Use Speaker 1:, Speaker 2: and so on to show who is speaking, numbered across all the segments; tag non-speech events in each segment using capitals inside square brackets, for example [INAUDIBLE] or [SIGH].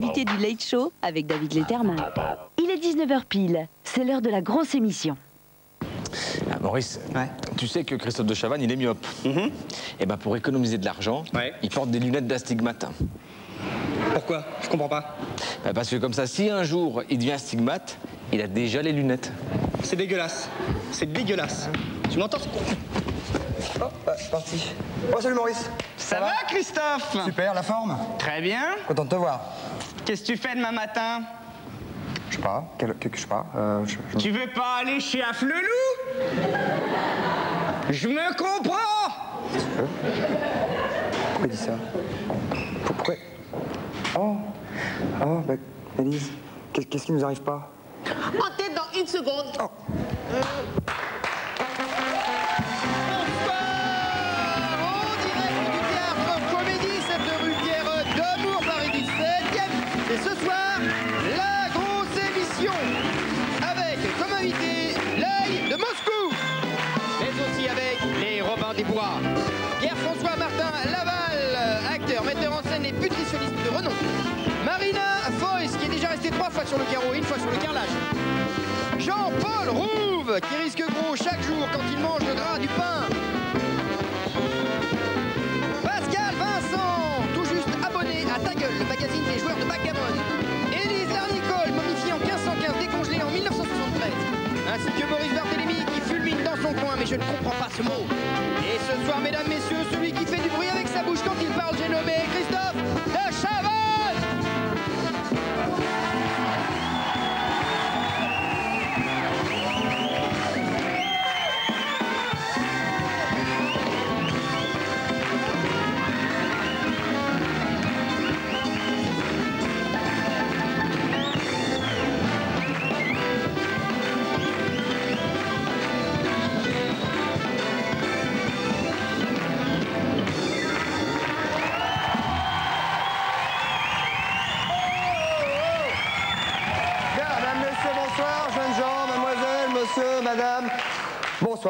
Speaker 1: Invité du Late Show avec David Letterman. Il est 19h pile. C'est l'heure de la grosse émission.
Speaker 2: Ah, Maurice, tu sais que Christophe de Chavannes, il est myope. Et ben pour économiser de l'argent,
Speaker 3: Ouais.
Speaker 2: il porte des lunettes d'astigmate.
Speaker 3: Pourquoi? Je comprends pas.
Speaker 2: Ben, parce que comme ça, si un jour il devient astigmate, il a déjà les lunettes.
Speaker 3: C'est dégueulasse. C'est dégueulasse. Tu m'entends?
Speaker 4: Oh, bah, c'est parti. Oh, salut Maurice.
Speaker 3: Ça va, Christophe?
Speaker 4: Super, la forme?
Speaker 3: Très bien.
Speaker 4: Content de te voir.
Speaker 3: Qu'est-ce que tu fais demain matin?
Speaker 4: Je sais pas, quel, que, je sais pas. euh, je- je-
Speaker 3: Tu veux pas aller chez Afflelou? Je me comprends!
Speaker 4: Pourquoi il dit ça? Pour- Pourquoi? Oh, oh, bah, qu'est- qu'est-ce qui nous arrive pas?
Speaker 5: En tête dans une seconde.
Speaker 6: En fois sur le carreau et une fois sur le carrelage. Jean-Paul Rouve, qui risque gros chaque jour quand il mange le gras du pain. Pascal Vincent, tout juste abonné à Ta Gueule, le magazine des joueurs de backgammon. Élise Larnicole, momifiée en 1515, décongelée en 1973. Ainsi que Maurice Barthélémy, qui fulmine dans son coin, mais je ne comprends pas ce mot. Et ce soir, mesdames, messieurs, celui qui fait du bruit avec sa bouche quand il parle, j'ai nommé Christophe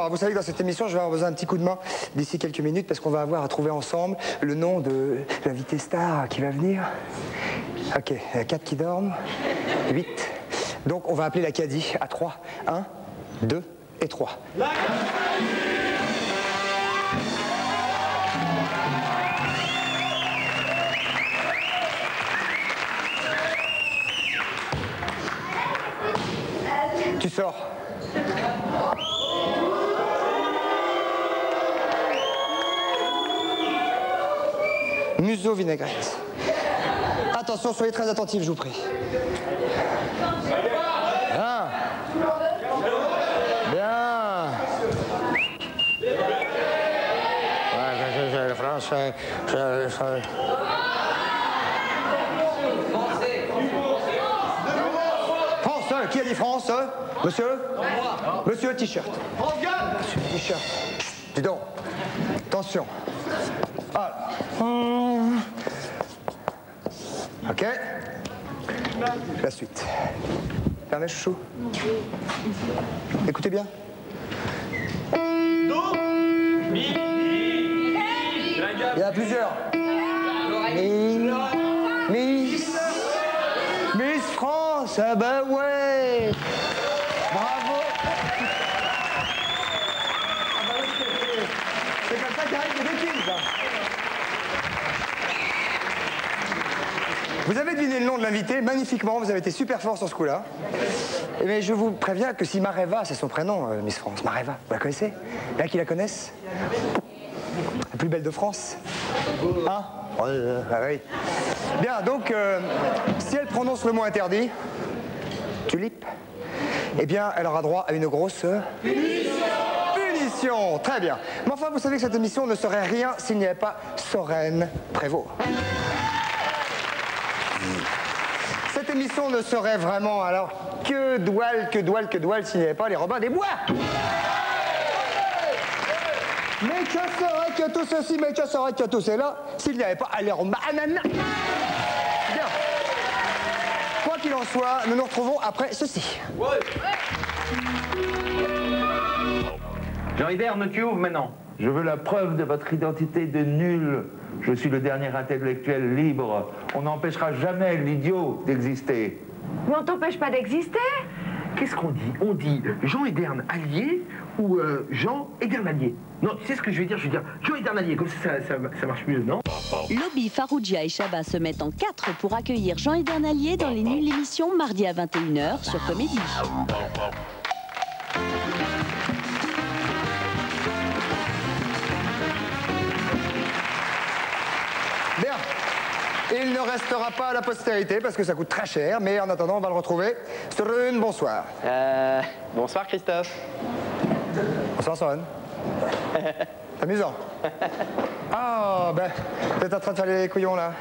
Speaker 4: Bonsoir, vous savez que dans cette émission, je vais avoir besoin d'un petit coup de main d'ici quelques minutes parce qu'on va avoir à trouver ensemble le nom de l'invité star qui va venir. Ok, il y a quatre qui dorment, huit. Donc on va appeler la Caddy à trois. Un, deux et trois. Tu sors. Vinaigrette. Attention, soyez très attentifs, je vous prie. Bien. Bien. Qui a dit France hein Monsieur? Monsieur, t-shirt. Monsieur, t-shirt. Dis donc. Attention. Voilà. Ok. La suite. Fermez, chouchou. Écoutez bien. Il y en a plusieurs. Mi. Miss. Miss France, ah bah ouais Bravo Ah bah oui, c'est- C'est comme ça qu'arrive les bêtises hein. Vous avez deviné le nom de l'invité magnifiquement, vous avez été super fort sur ce coup-là. Mais je vous préviens que si Mareva, c'est son prénom, euh, Miss France, Mareva, vous la connaissez? A qui la connaissent La plus belle de France Hein? Ah oui. Bien, donc, euh, si elle prononce le mot interdit, tulipe, eh bien, elle aura droit à une grosse... Punition Très bien. Mais enfin, vous savez que cette émission ne serait rien s'il n'y avait pas Soren Prévost. Cette émission ne serait vraiment, alors, que doual, que doual, que doual s'il n'y avait pas les Robins des Bois mais que serait que tout ceci, mais que serait que tout cela, s'il n'y avait pas les Robins Ananas Bien. Quoi qu'il en soit, nous nous retrouvons après ceci.
Speaker 7: Jean Hébert, me tu ouvres maintenant? Je veux la preuve de votre identité de nul. Je suis le dernier intellectuel libre. On n'empêchera jamais l'idiot d'exister.
Speaker 8: Mais on t'empêche pas d'exister
Speaker 9: Qu'est-ce qu'on dit? On dit Jean Ederne allié ou euh, Jean Ederne allié Non, tu sais ce que je vais dire? Je vais dire Jean Ederne allié, comme ça, ça, ça- ça marche mieux, non?
Speaker 1: Lobby, Farougia et Chabat se mettent en quatre pour accueillir Jean Edernalier dans les Nuls l'émission mardi à 21h sur Comédie.
Speaker 4: Il ne restera pas à la postérité parce que ça coûte très cher, mais en attendant, on va le retrouver. Soren, bonsoir.
Speaker 6: Euh, bonsoir Christophe.
Speaker 4: Bonsoir, Soren. [LAUGHS] Amusant. Ah, ben, vous êtes en train de faire les couillons, là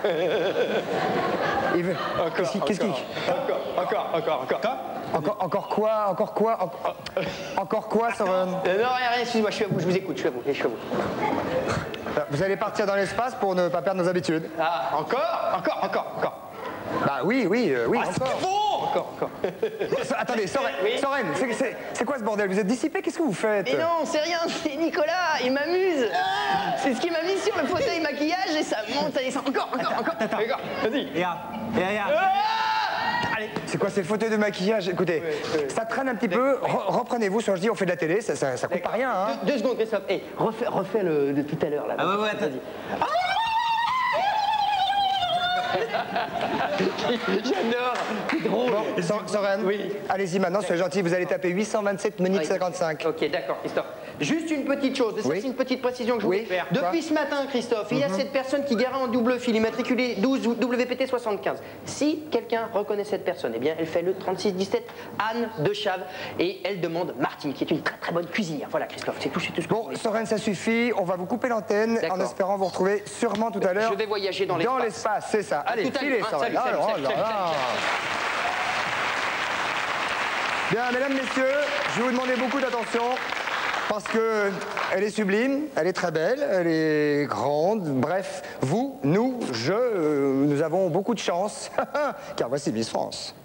Speaker 4: Il veut... Qu'est-ce qui- Qu'est-ce qui...
Speaker 6: Encore, encore, encore, encore.
Speaker 4: Encore, encore quoi Encore quoi Encore, encore quoi, Soren
Speaker 6: Euh, non, rien, rien, excusez-moi, je suis à vous, je vous écoute, je suis à vous, je suis à vous.
Speaker 4: Vous allez partir dans l'espace pour ne pas perdre nos habitudes.
Speaker 6: Ah, encore, encore, encore, encore.
Speaker 4: Bah oui, oui, euh, oui,
Speaker 6: Ah, c'est
Speaker 4: encore.
Speaker 6: bon Encore, encore. [LAUGHS]
Speaker 4: So- Attendez, Soren,
Speaker 6: Oui.
Speaker 4: Soren, c'est- c'est c'est quoi ce bordel? Vous êtes dissipé? Qu'est-ce que vous faites?
Speaker 6: Mais non, c'est rien, c'est Nicolas, il m'amuse. C'est ce qui m'a mis sur le fauteuil maquillage et ça monte et ça. Encore, encore, encore. Encore, vas-y.
Speaker 4: C'est quoi, c'est le fauteuil de maquillage? Écoutez, ça traîne un petit peu. Re- Reprenez-vous, sur je dis, on fait de la télé, ça, ça, ça coûte pas rien, hein
Speaker 6: Deux, deux secondes, Christophe. Eh, refais, refais le de tout à l'heure là. Ah ouais, ouais, vas-y. [LAUGHS] J'adore, c'est drôle.
Speaker 4: Bon, Sor- Soren,
Speaker 6: Oui.
Speaker 4: allez-y maintenant, soyez gentil, vous allez taper 827 minutes
Speaker 6: Oui.
Speaker 4: 55.
Speaker 6: Ok, d'accord, Christophe. Juste une petite chose, ça
Speaker 4: Oui.
Speaker 6: c'est une petite précision que je voulais faire.
Speaker 4: quoi Mhm.
Speaker 6: Depuis ce matin, Christophe, il y a cette personne qui garait en double fil, immatriculée 12 ou WPT 75. Si quelqu'un reconnaît cette personne, eh bien, elle fait le 3617 Anne de Chave et elle demande Martine, qui est une très très bonne cuisinière. Voilà, Christophe, c'est tout, c'est tout ce que je
Speaker 4: Bon. Soren, ça suffit, on va vous couper l'antenne en espérant vous retrouver sûrement tout à l'heure.
Speaker 6: Je vais voyager dans
Speaker 4: Dans
Speaker 6: l'espace.
Speaker 4: l'espace, c'est ça. Allez,
Speaker 6: tout
Speaker 4: filez,
Speaker 6: hein.
Speaker 4: Soren.
Speaker 6: Salut, salut, salut.
Speaker 4: Bien, mesdames, messieurs, je vais vous demander beaucoup d'attention parce que elle est sublime, elle est très belle, elle est grande. Bref, vous, nous, je, euh, nous avons beaucoup de chance, [LAUGHS] car voici Miss France.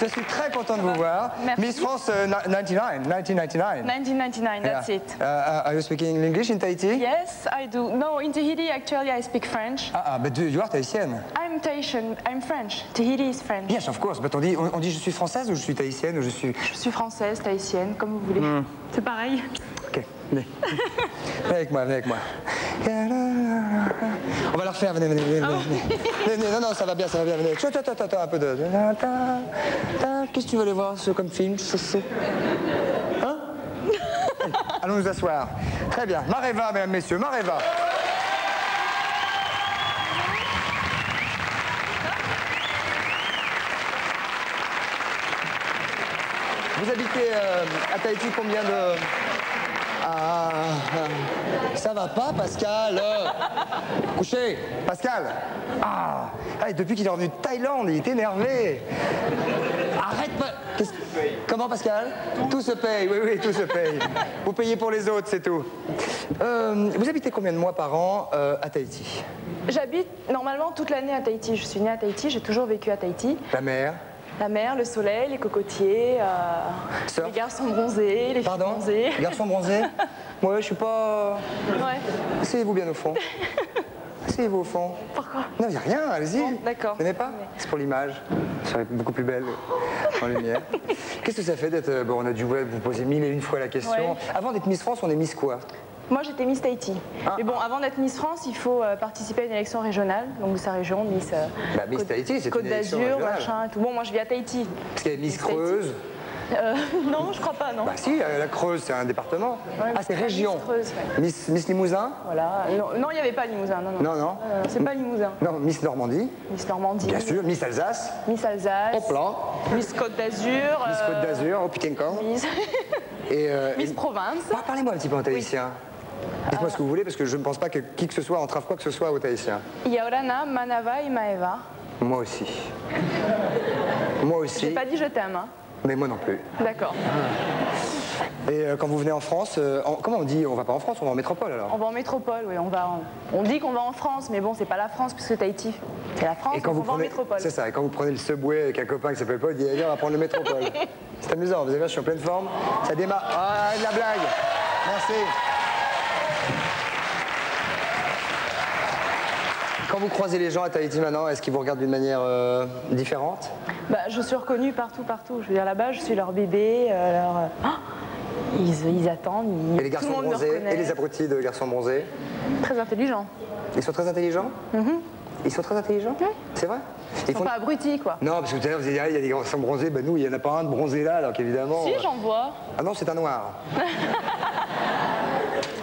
Speaker 4: Je suis très content de vous voir.
Speaker 10: Merci.
Speaker 4: Miss France euh, na- 99, 1999.
Speaker 10: 1999, that's
Speaker 4: Yeah.
Speaker 10: it.
Speaker 4: Uh, uh, are you speaking English in Tahiti?
Speaker 10: Yes, I do. No, in Tahiti, actually, I speak French.
Speaker 4: Ah, ah, but you are Tahitienne.
Speaker 10: I'm Tahitian. I'm French. Tahiti is French.
Speaker 4: Yes, of course. But on dit, on, on dit je suis française ou je suis tahitienne ou je suis...
Speaker 10: Je suis française, tahitienne, comme vous voulez.
Speaker 4: Hmm.
Speaker 10: C'est pareil.
Speaker 4: Venez. venez avec moi, venez avec moi. On va la refaire, venez, venez, venez. venez, venez. Venez, non, non, ça va bien, ça va bien, venez. Attends, attends, attends, un peu de... Qu'est-ce que tu veux aller voir ce comme film, chouchou Hein? [LAUGHS] Allons nous asseoir. Très bien. Mareva, mesdames, messieurs, Mareva. Vous habitez euh, à Tahiti combien de... Ah, ça va pas, Pascal. [LAUGHS] Couchez. Pascal. Ah, depuis qu'il est revenu de Thaïlande, il est énervé. Arrête pas. Comment, Pascal? Tout se paye, oui, oui, tout se paye. [LAUGHS] Vous payez pour les autres, c'est tout. Euh, vous habitez combien de mois par an euh, à Tahiti?
Speaker 10: J'habite normalement toute l'année à Tahiti. Je suis née à Tahiti, j'ai toujours vécu à Tahiti.
Speaker 4: La mer?
Speaker 10: La mer, le soleil, les cocotiers, euh, les garçons bronzés, les filles
Speaker 4: Pardon
Speaker 10: bronzées.
Speaker 4: Garçon bronzé [LAUGHS] Ouais, je suis pas...
Speaker 10: Ouais.
Speaker 4: Asseyez-vous bien au fond. [LAUGHS] Asseyez-vous au fond.
Speaker 10: Pourquoi
Speaker 4: Non, il n'y a rien, allez-y.
Speaker 10: Bon, d'accord.
Speaker 4: Vous n'aimez pas C'est pour l'image. Ça serait beaucoup plus belle en lumière. [LAUGHS] Qu'est-ce que ça fait d'être. euh, Bon, on a dû vous poser mille et une fois la question.
Speaker 10: Ouais.
Speaker 4: Avant d'être Miss France, on est Miss quoi?
Speaker 10: Moi, j'étais Miss Tahiti.
Speaker 4: Ah.
Speaker 10: Mais bon, avant d'être Miss France, il faut euh, participer à une élection régionale. Donc, sa région, Miss, euh,
Speaker 4: Bah, Miss
Speaker 10: Côte-
Speaker 4: Tahiti, c'est
Speaker 10: Côte d'Azur, machin et tout. Bon, moi, je vis à Tahiti.
Speaker 4: Parce qu'il y a Miss. Creuse,
Speaker 10: Euh, [LAUGHS] non, je crois pas, non.
Speaker 4: Bah si, la Creuse, c'est un département.
Speaker 10: Ouais,
Speaker 4: ah, c'est région.
Speaker 10: Miss Creuse, ouais.
Speaker 4: Miss, Miss Limousin
Speaker 10: Voilà. Non, il n'y avait pas Limousin, non, non.
Speaker 4: Non, non.
Speaker 10: Euh, c'est pas Limousin.
Speaker 4: Non, Miss Normandie,
Speaker 10: Miss Normandie.
Speaker 4: bien sûr. Miss Alsace,
Speaker 10: Miss Alsace.
Speaker 4: Hop là.
Speaker 10: Miss Côte d'Azur.
Speaker 4: Miss Côte d'Azur, oh putain quand.
Speaker 10: Miss,
Speaker 4: Et,
Speaker 10: Miss Province.
Speaker 4: Ah, Parlez-moi un petit peu en tahitien. Dites-moi ce que vous voulez, parce que je ne pense pas que qui que ce soit entrave quoi que ce soit au tahitien.
Speaker 10: Yaorana, Manava et Maeva.
Speaker 4: Moi aussi. Moi
Speaker 10: J'ai
Speaker 4: aussi,
Speaker 10: pas dit je t'aime, hein.
Speaker 4: mais moi non plus.
Speaker 10: D'accord.
Speaker 4: Et euh, quand vous venez en France, euh, en- comment on dit On va pas en France, on va en métropole alors?
Speaker 10: On va en métropole, oui. On, va en- on dit qu'on va en France, mais bon, c'est pas la France puisque Tahiti. C'est la France,
Speaker 4: Et quand vous
Speaker 10: on va en
Speaker 4: prenez,
Speaker 10: métropole.
Speaker 4: c'est ça. Et quand vous prenez le subway avec un copain qui s'appelle Paul, il dit allez, on va prendre le métropole. [LAUGHS] c'est amusant. Vous avez vu, je suis en pleine forme. Ça démarre. Ah, de la blague. Merci. Quand vous croisez les gens à Tahiti maintenant, est-ce qu'ils vous regardent d'une manière euh, différente?
Speaker 10: Bah, je suis reconnue partout, partout. Je veux dire, là-bas, je suis leur bébé, euh, leur... Ah ils, ils attendent, ils...
Speaker 4: Et les garçons
Speaker 10: le
Speaker 4: bronzés et les abrutis de garçons bronzés?
Speaker 10: Très intelligents.
Speaker 4: Ils sont très intelligents? Ils sont très intelligents? C'est vrai?
Speaker 10: Ils sont pas abrutis, quoi.
Speaker 4: Non, parce que tout à l'heure, vous avez dit, ah, il y a des garçons bronzés. Ben nous, il n'y en a pas un de bronzé là, donc évidemment.
Speaker 10: Si,
Speaker 4: euh,
Speaker 10: j'en vois.
Speaker 4: Ah non, c'est un noir. [LAUGHS]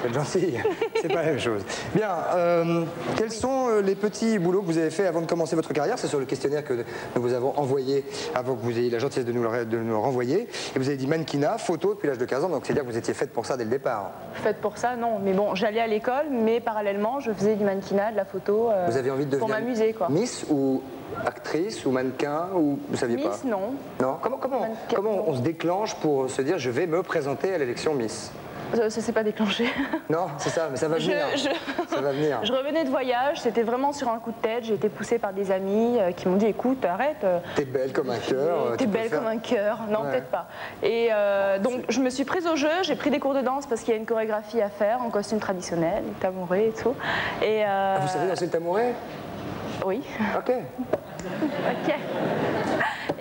Speaker 4: C'est gentil, [LAUGHS] c'est pas la même chose. Bien, euh, quels sont euh, les petits boulots que vous avez fait avant de commencer votre carrière? C'est sur le questionnaire que nous vous avons envoyé avant que vous ayez la gentillesse de nous le, de nous le renvoyer. Et vous avez dit mannequinat, photo depuis l'âge de 15 ans, donc c'est-à-dire que vous étiez faite pour ça dès le départ.
Speaker 10: Faite pour ça, non. Mais bon, j'allais à l'école, mais parallèlement, je faisais du mannequinat, de la photo. euh,
Speaker 4: Vous aviez envie de
Speaker 10: Pour m'amuser, quoi.
Speaker 4: Miss ou actrice ou mannequin ou vous saviez pas?
Speaker 10: Miss, non.
Speaker 4: Non? Comment, comment,
Speaker 10: Mannequin,
Speaker 4: comment
Speaker 10: non.
Speaker 4: on se déclenche pour se dire je vais me présenter à l'élection Miss
Speaker 10: Ça, ça s'est pas déclenché. [LAUGHS]
Speaker 4: Non, c'est ça, mais ça va venir.
Speaker 10: je-
Speaker 4: Ça va venir.
Speaker 10: Je revenais de voyage, c'était vraiment sur un coup de tête. J'ai été poussée par des amis euh, qui m'ont dit écoute, arrête. euh,
Speaker 4: T'es belle comme un cœur. euh,
Speaker 10: T'es belle
Speaker 4: faire-
Speaker 10: comme un cœur. Non,
Speaker 4: Ouais.
Speaker 10: peut-être pas. Et euh, donc, je me suis prise au jeu. J'ai pris des cours de danse parce qu'il y a une chorégraphie à faire en costume traditionnel, tamouré et tout. Et euh,
Speaker 4: Ah, vous savez danser le tamouret
Speaker 10: Oui.
Speaker 4: Ok. [LAUGHS]
Speaker 10: Ok.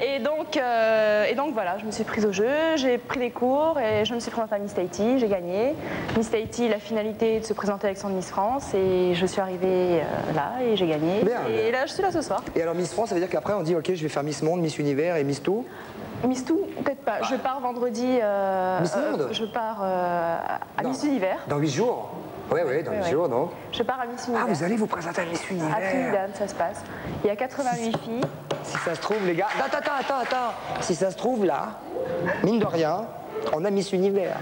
Speaker 10: Et donc, euh, et donc voilà, je me suis prise au jeu, j'ai pris des cours et je me suis présentée à Miss Tahiti, j'ai gagné. Miss Tahiti, la finalité de se présenter avec son Miss France et je suis arrivée euh, là et j'ai gagné.
Speaker 4: Bien,
Speaker 10: et
Speaker 4: bien.
Speaker 10: là, je suis là ce soir.
Speaker 4: Et alors Miss France, ça veut dire qu'après on dit ok, je vais faire Miss Monde, Miss Univers et Miss Tout?
Speaker 10: Miss Tout, peut-être pas. Je pars vendredi. euh,
Speaker 4: Miss Monde?
Speaker 10: je pars à
Speaker 4: Non.
Speaker 10: Miss Univers.
Speaker 4: Dans 8 jours Oui, oui, dans 8
Speaker 10: oui.
Speaker 4: jours donc.
Speaker 10: Je pars à Miss
Speaker 4: Ah,
Speaker 10: Univers.
Speaker 4: vous allez vous présenter à Miss Univers
Speaker 10: À Trinidad, ça se passe. Il y a 88 filles.
Speaker 4: Si ça se trouve, les gars. Attends, attends, attends, attends. Si ça se trouve là, mine de rien, on a Miss Univers.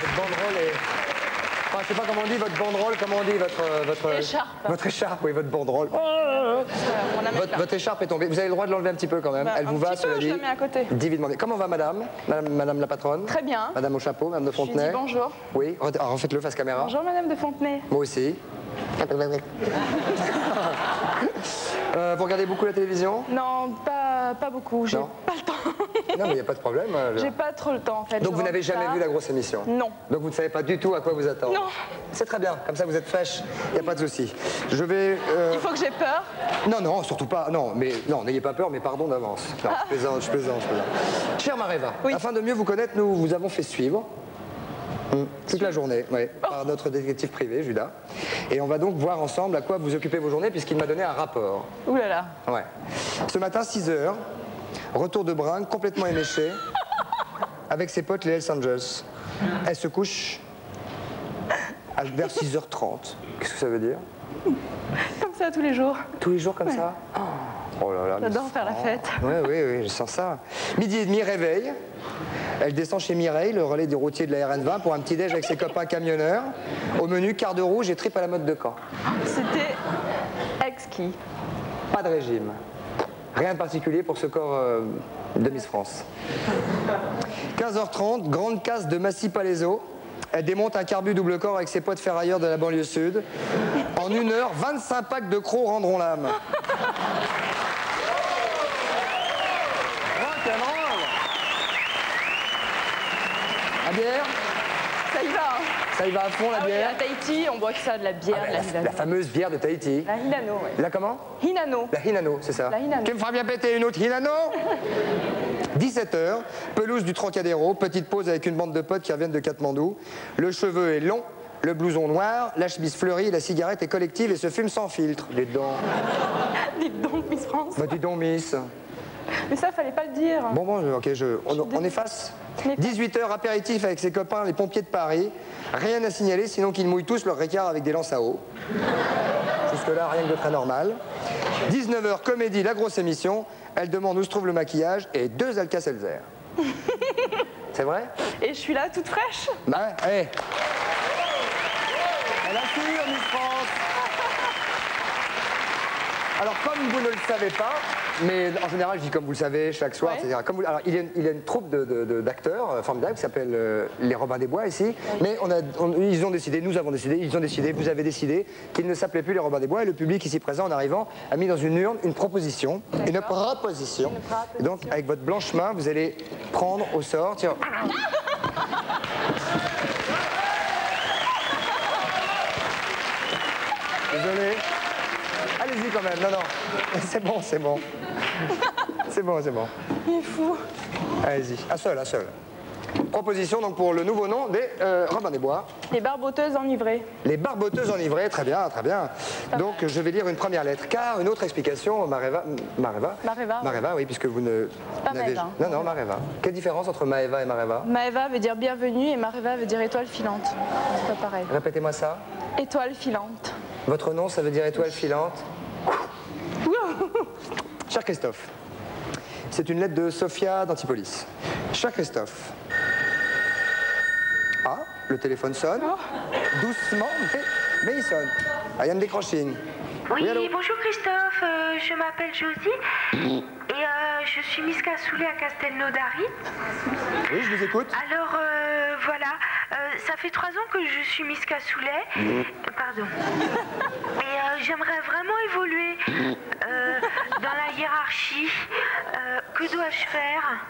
Speaker 4: Votre banderole est. Je sais pas comment on dit votre banderole, comment on dit votre. euh, votre
Speaker 10: Écharpe.
Speaker 4: Votre écharpe, oui, votre banderole.
Speaker 10: Euh, on la met
Speaker 4: Votre,
Speaker 10: là.
Speaker 4: votre écharpe est tombée. Vous avez le droit de l'enlever un petit peu quand même.
Speaker 10: Bah,
Speaker 4: Elle vous va, cela
Speaker 10: je
Speaker 4: dit.
Speaker 10: la mets à côté.
Speaker 4: Divinement. Comment va madame? Madame, madame la patronne?
Speaker 10: Très bien.
Speaker 4: Madame au chapeau, madame de
Speaker 10: Je
Speaker 4: Fontenay
Speaker 10: dis bonjour.
Speaker 4: Oui, alors, refaites-le face caméra.
Speaker 10: Bonjour Madame de Fontenay.
Speaker 4: Moi aussi. [LAUGHS] Euh, vous regardez beaucoup la télévision?
Speaker 10: Non, pas, pas beaucoup. J'ai
Speaker 4: Non.
Speaker 10: pas le temps. [LAUGHS]
Speaker 4: Non, mais il n'y a pas de problème. euh,
Speaker 10: J'ai pas trop le temps en fait.
Speaker 4: Donc
Speaker 10: Je
Speaker 4: vous n'avez
Speaker 10: rentre
Speaker 4: jamais
Speaker 10: tard.
Speaker 4: vu la grosse émission
Speaker 10: Non.
Speaker 4: Donc vous ne savez pas du tout à quoi vous attendre
Speaker 10: Non.
Speaker 4: C'est très bien, comme ça vous êtes fraîche, il n'y a pas de souci. Je vais... euh,
Speaker 10: Il faut que j'ai peur.
Speaker 4: Non, non, surtout pas. Non, mais non, n'ayez pas peur, mais pardon d'avance. Non, je plaisante, je plaisante, je plaisante. Chère Mareva,
Speaker 10: Oui.
Speaker 4: afin de mieux vous connaître, nous vous avons fait suivre. Toute la journée, oui, par notre détective privé, Judas. Et on va donc voir ensemble à quoi vous occupez vos journées, puisqu'il m'a donné un rapport.
Speaker 10: Ouh là là.
Speaker 4: Ouais. Ce matin, 6 h retour de bringue, complètement éméché, [LAUGHS] avec ses potes les Hells Angels. Elle se couche à- vers 6h30. Qu'est-ce que ça veut dire?
Speaker 10: Comme ça tous les jours.
Speaker 4: Tous les jours comme ça? Oh là là. mais
Speaker 10: J'adore faire la fête.
Speaker 4: oui, oui, oui, je sens ça. Midi et demi, réveil. Elle descend chez Mireille, le relais des routiers de la RN20, pour un petit déj avec ses copains camionneurs. Au menu, quart de rouge et trip à la mode de Caen.
Speaker 10: C'était exquis.
Speaker 4: Pas de régime. Rien de particulier pour ce corps euh, de Miss France. 15h30, grande casse de Massy Palaiso. Elle démonte un carbu double corps avec ses potes ferrailleurs de la banlieue sud. En une heure, 25 packs de crocs rendront l'âme. Rock'n'roll La bière
Speaker 10: Ça y va. Hein.
Speaker 4: Ça y va à fond la
Speaker 10: Ah oui,
Speaker 4: bière
Speaker 10: à Tahiti, on boit que ça, de la bière,
Speaker 4: Ah,
Speaker 10: de
Speaker 4: la,
Speaker 10: la Hinano.
Speaker 4: la fameuse bière de Tahiti.
Speaker 10: La Hinano, ouais.
Speaker 4: La comment?
Speaker 10: Hinano.
Speaker 4: La Hinano, c'est ça
Speaker 10: La Hinano.
Speaker 4: Tu me feras bien péter une autre Hinano 17h, [LAUGHS] pelouse du Trocadéro, petite pause avec une bande de potes qui reviennent de Katmandou. Le cheveu est long, le blouson noir, la chemise fleurie, la cigarette est collective et se fume sans filtre. Les dents. [LAUGHS]
Speaker 10: Dites donc, Miss France.
Speaker 4: Bah dis donc, Miss.
Speaker 10: Mais ça, fallait pas le dire.
Speaker 4: Bon, bon, ok, je, on, on efface? 18h apéritif avec ses copains, les pompiers de Paris. Rien à signaler, sinon qu'ils mouillent tous leur récart avec des lances à eau. Jusque-là, rien que de très normal. 19h, comédie, la grosse émission. Elle demande où se trouve le maquillage et deux Alka-Seltzer. [LAUGHS] C'est vrai?
Speaker 10: Et je suis là, toute fraîche.
Speaker 4: Bah, ouais. Elle assure, Miss France. Alors, comme vous ne le savez pas, mais en général, je dis comme vous le savez chaque soir,
Speaker 10: Ouais.
Speaker 4: etc. Comme vous- alors, il, y a, il y a une troupe de- de- de- d'acteurs euh, formidables qui s'appelle euh, les Robins des Bois ici. Mais on a, on- ils ont décidé, nous avons décidé, ils ont décidé, vous avez décidé qu'ils ne s'appelaient plus les Robins des Bois. Et le public ici présent, en arrivant, a mis dans une urne une proposition. Une proposition. Et donc, avec votre blanche main, vous allez prendre au sort. Tiens. [LAUGHS] Désolé. Allez-y quand même, non, non. [LAUGHS] C'est bon, c'est bon. [LAUGHS] C'est bon, c'est bon.
Speaker 10: Il est fou.
Speaker 4: Allez-y. Un seul, un seul. Proposition donc pour le nouveau nom des euh, Robins des Bois.
Speaker 10: Les barboteuses enivrées.
Speaker 4: Les barboteuses enivrées, très bien, très bien. Donc je vais lire une première lettre. Car une autre explication, Mareva. Mareva
Speaker 10: Mareva, oui.
Speaker 4: Mareva, oui, puisque vous ne.
Speaker 10: pas Maëva.
Speaker 4: Non, non, Mareva. Quelle différence entre Maeva et Mareva?
Speaker 10: Maeva veut dire bienvenue et Mareva veut dire étoile filante. C'est pas pareil.
Speaker 4: Répétez-moi ça.
Speaker 10: Étoile filante.
Speaker 4: Votre nom, ça veut dire étoile filante? Cher Christophe, c'est une lettre de Sophia d'Antipolis. Cher Christophe. Ah, le téléphone sonne. Doucement, mais, mais il sonne. Ah, il y a une décrochine.
Speaker 8: Oui, bonjour Christophe, euh, je m'appelle Josie et euh, je suis Miss Cassoulet à Castelnaudary.
Speaker 4: Oui, je vous écoute.
Speaker 8: Alors euh, voilà, euh, ça fait trois ans que je suis Miss Cassoulet. Euh, Pardon. [LAUGHS] Et euh, j'aimerais vraiment évoluer euh, dans la hiérarchie. Euh, que dois-je faire?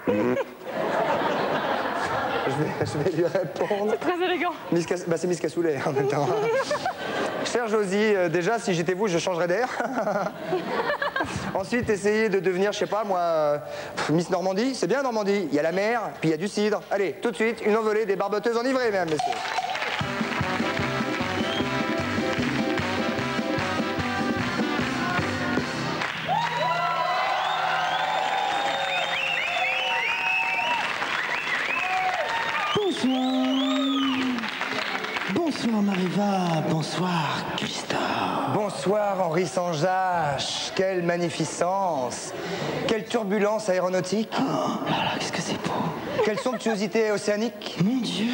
Speaker 4: Je vais, je vais lui répondre.
Speaker 10: Très élégant.
Speaker 4: Miss Cass- bah, c'est Miss Cassoulet en même temps. [LAUGHS] Cher Josie, euh, déjà, si j'étais vous, je changerais d'air. [LAUGHS] Ensuite, essayez de devenir, je sais pas moi, euh, Miss Normandie. C'est bien Normandie. Il y a la mer, puis il y a du cidre. Allez, tout de suite, une envolée des barboteuses enivrées, mesdames, messieurs.
Speaker 11: Bonsoir Christophe.
Speaker 4: Bonsoir Henri Sanjache. Quelle magnificence. Quelle turbulence aéronautique.
Speaker 11: Oh là là, qu'est-ce que c'est beau.
Speaker 4: Quelle somptuosité océanique.
Speaker 11: Mon Dieu.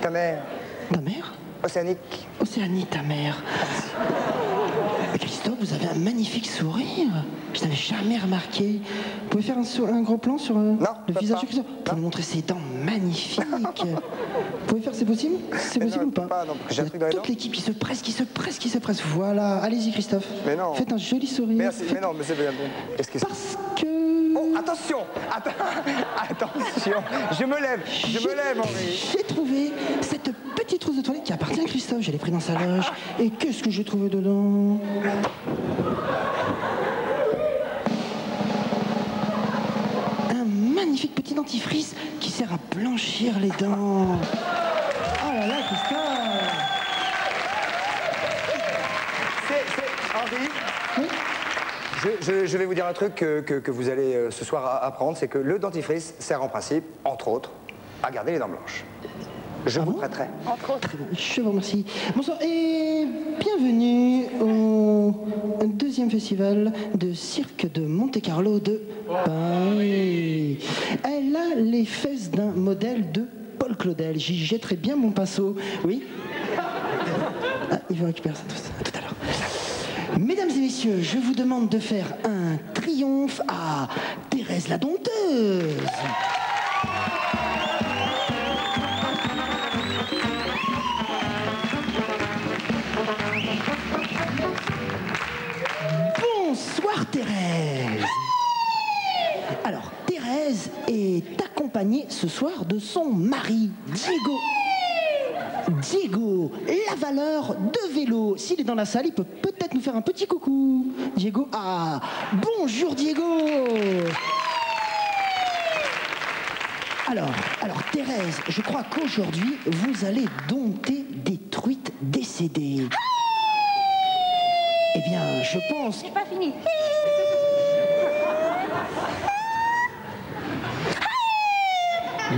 Speaker 4: Ta mère.
Speaker 11: Ta mère?
Speaker 4: Océanique.
Speaker 11: Océanie, ta mère. Christophe, vous avez un magnifique sourire. Je n'avais jamais remarqué. Vous pouvez faire un, gros plan sur euh, le visage de Christophe Pour nous montrer ses dents magnifiques. [LAUGHS] vous pouvez faire, c'est possible? C'est possible
Speaker 4: non,
Speaker 11: ou pas,
Speaker 4: pas, non,
Speaker 11: Il y a Toute l'équipe qui se presse, qui se presse, qui se presse. Voilà, allez-y Christophe.
Speaker 4: Mais non.
Speaker 11: Faites un joli sourire.
Speaker 4: Merci,
Speaker 11: Faites-
Speaker 4: mais non, mais c'est bien que
Speaker 11: Parce que...
Speaker 4: Attention Atten- [LAUGHS] Attention Je me lève Je me lève, Henri
Speaker 11: J'ai trouvé cette petite trousse de toilette qui appartient à Christophe. Je l'ai pris dans sa loge. Et qu'est-ce que j'ai trouvé dedans? Un magnifique petit dentifrice qui sert à blanchir les dents. Oh là là, Christophe
Speaker 4: C'est, c'est- Henri je- je vais vous dire un truc que, que- que vous allez euh, ce soir apprendre, c'est que le dentifrice sert en principe, entre autres, à garder les dents blanches. Je vous prêterai.
Speaker 10: Entre autres.
Speaker 11: Je vous remercie. Bonsoir et bienvenue au deuxième festival de cirque de Monte-Carlo de Paris. Elle a les fesses d'un modèle de Paul Claudel. J'y jetterai bien mon pinceau. Oui Ah, il veut récupérer ça tout, tout à l'heure. Mesdames et messieurs, je vous demande de faire un triomphe à Thérèse la dompteuse. Bonsoir Thérèse. Alors, Thérèse est accompagnée ce soir de son mari, Diego. Diego, la valeur de vélo. S'il est dans la salle, il peut peut-être nous faire un petit coucou. Diego, ah, bonjour Diego. Alors, alors Thérèse, je crois qu'aujourd'hui, vous allez dompter des truites décédées. Eh bien, je pense...
Speaker 10: C'est pas fini.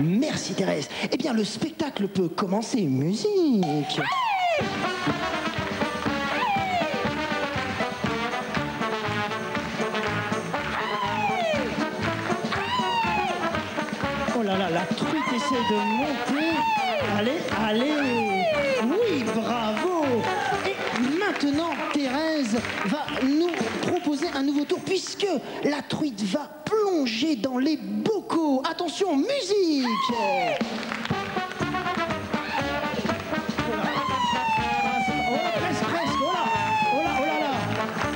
Speaker 11: Merci Thérèse. Eh bien, le spectacle peut commencer. Musique. Oh là là, la truite essaie de monter. Allez, allez. Oui, bravo. Et maintenant, Thérèse va nous proposer un nouveau tour puisque la truite va plonger dans les. Attention, musique. Là.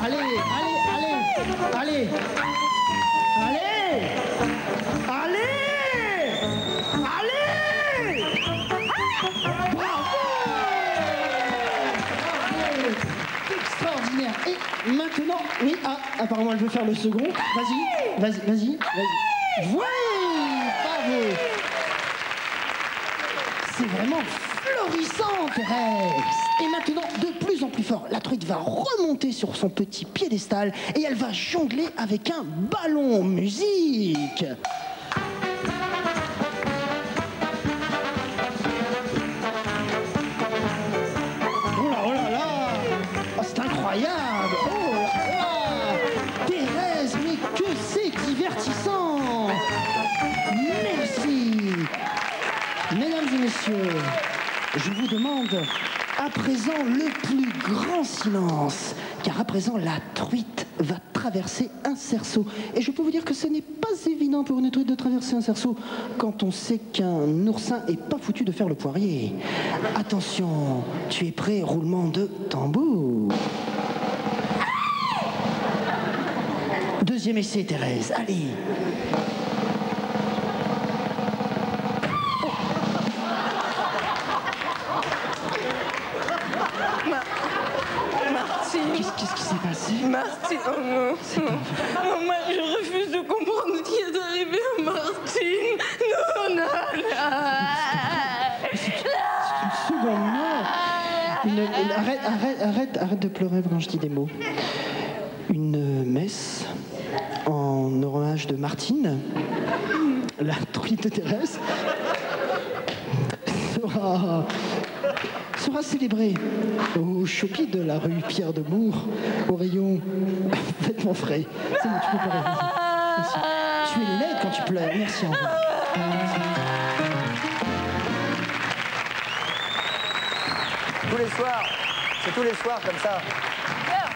Speaker 11: Allez, allez, allez, allez. Allez Bravo Extraordinaire Et maintenant, oui, ah, apparemment elle veut faire le second. Vas-y, vas-y, vas-y, vas-y. C'est vraiment florissant, Thérèse Et maintenant, de plus en plus fort, la truite va remonter sur son petit piédestal et elle va jongler avec un ballon. Musique je vous demande à présent le plus grand silence, car à présent la truite va traverser un cerceau. Et je peux vous dire que ce n'est pas évident pour une truite de traverser un cerceau quand on sait qu'un oursin est pas foutu de faire le poirier. Attention, tu es prêt, roulement de tambour. Deuxième essai, Thérèse, allez.
Speaker 10: Non. Je refuse de comprendre ce qui est arrivé à Martine. Non, non,
Speaker 11: non. Une- arrête, arrête, arrête, de pleurer quand je dis des mots. Une messe en hommage de Martine, la truite de Thérèse, sera, célébrée au Chopi de la rue Pierre de Mour, au rayon C'est bon, tu peux pleurer. vas-y. Merci. Tu es laide quand tu pleures. Merci, au revoir.
Speaker 4: Tous les soirs. C'est tous les soirs comme ça.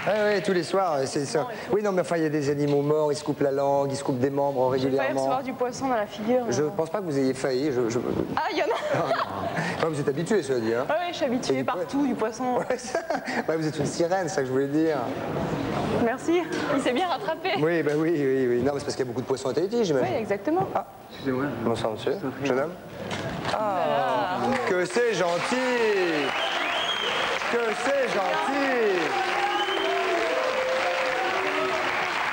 Speaker 4: Oui, oui, tous les soirs. c'est ça. Oui, non, mais enfin, il y a des animaux morts, ils se coupent la langue, ils se coupent des membres
Speaker 10: J'ai failli
Speaker 4: régulièrement.
Speaker 10: recevoir du poisson dans la figure.
Speaker 4: Je pense pas que vous ayez failli. Je, je...
Speaker 10: Ah, il y en a
Speaker 4: Non, vous êtes habitué, cela dit. Hein.
Speaker 10: Ah ouais, je suis habituée partout du poisson.
Speaker 4: Ouais, ça- [LAUGHS] ouais, vous êtes une sirène, c'est ça que je voulais dire.
Speaker 10: Merci, il s'est bien rattrapé.
Speaker 4: Oui, bah oui, oui, oui. Non, mais c'est parce qu'il y a beaucoup de poissons à Tahiti,
Speaker 10: Oui,
Speaker 4: j'imagine.
Speaker 10: exactement.
Speaker 4: Excusez-moi. Bonsoir, monsieur. Jeune homme. Ah, que c'est gentil Que c'est gentil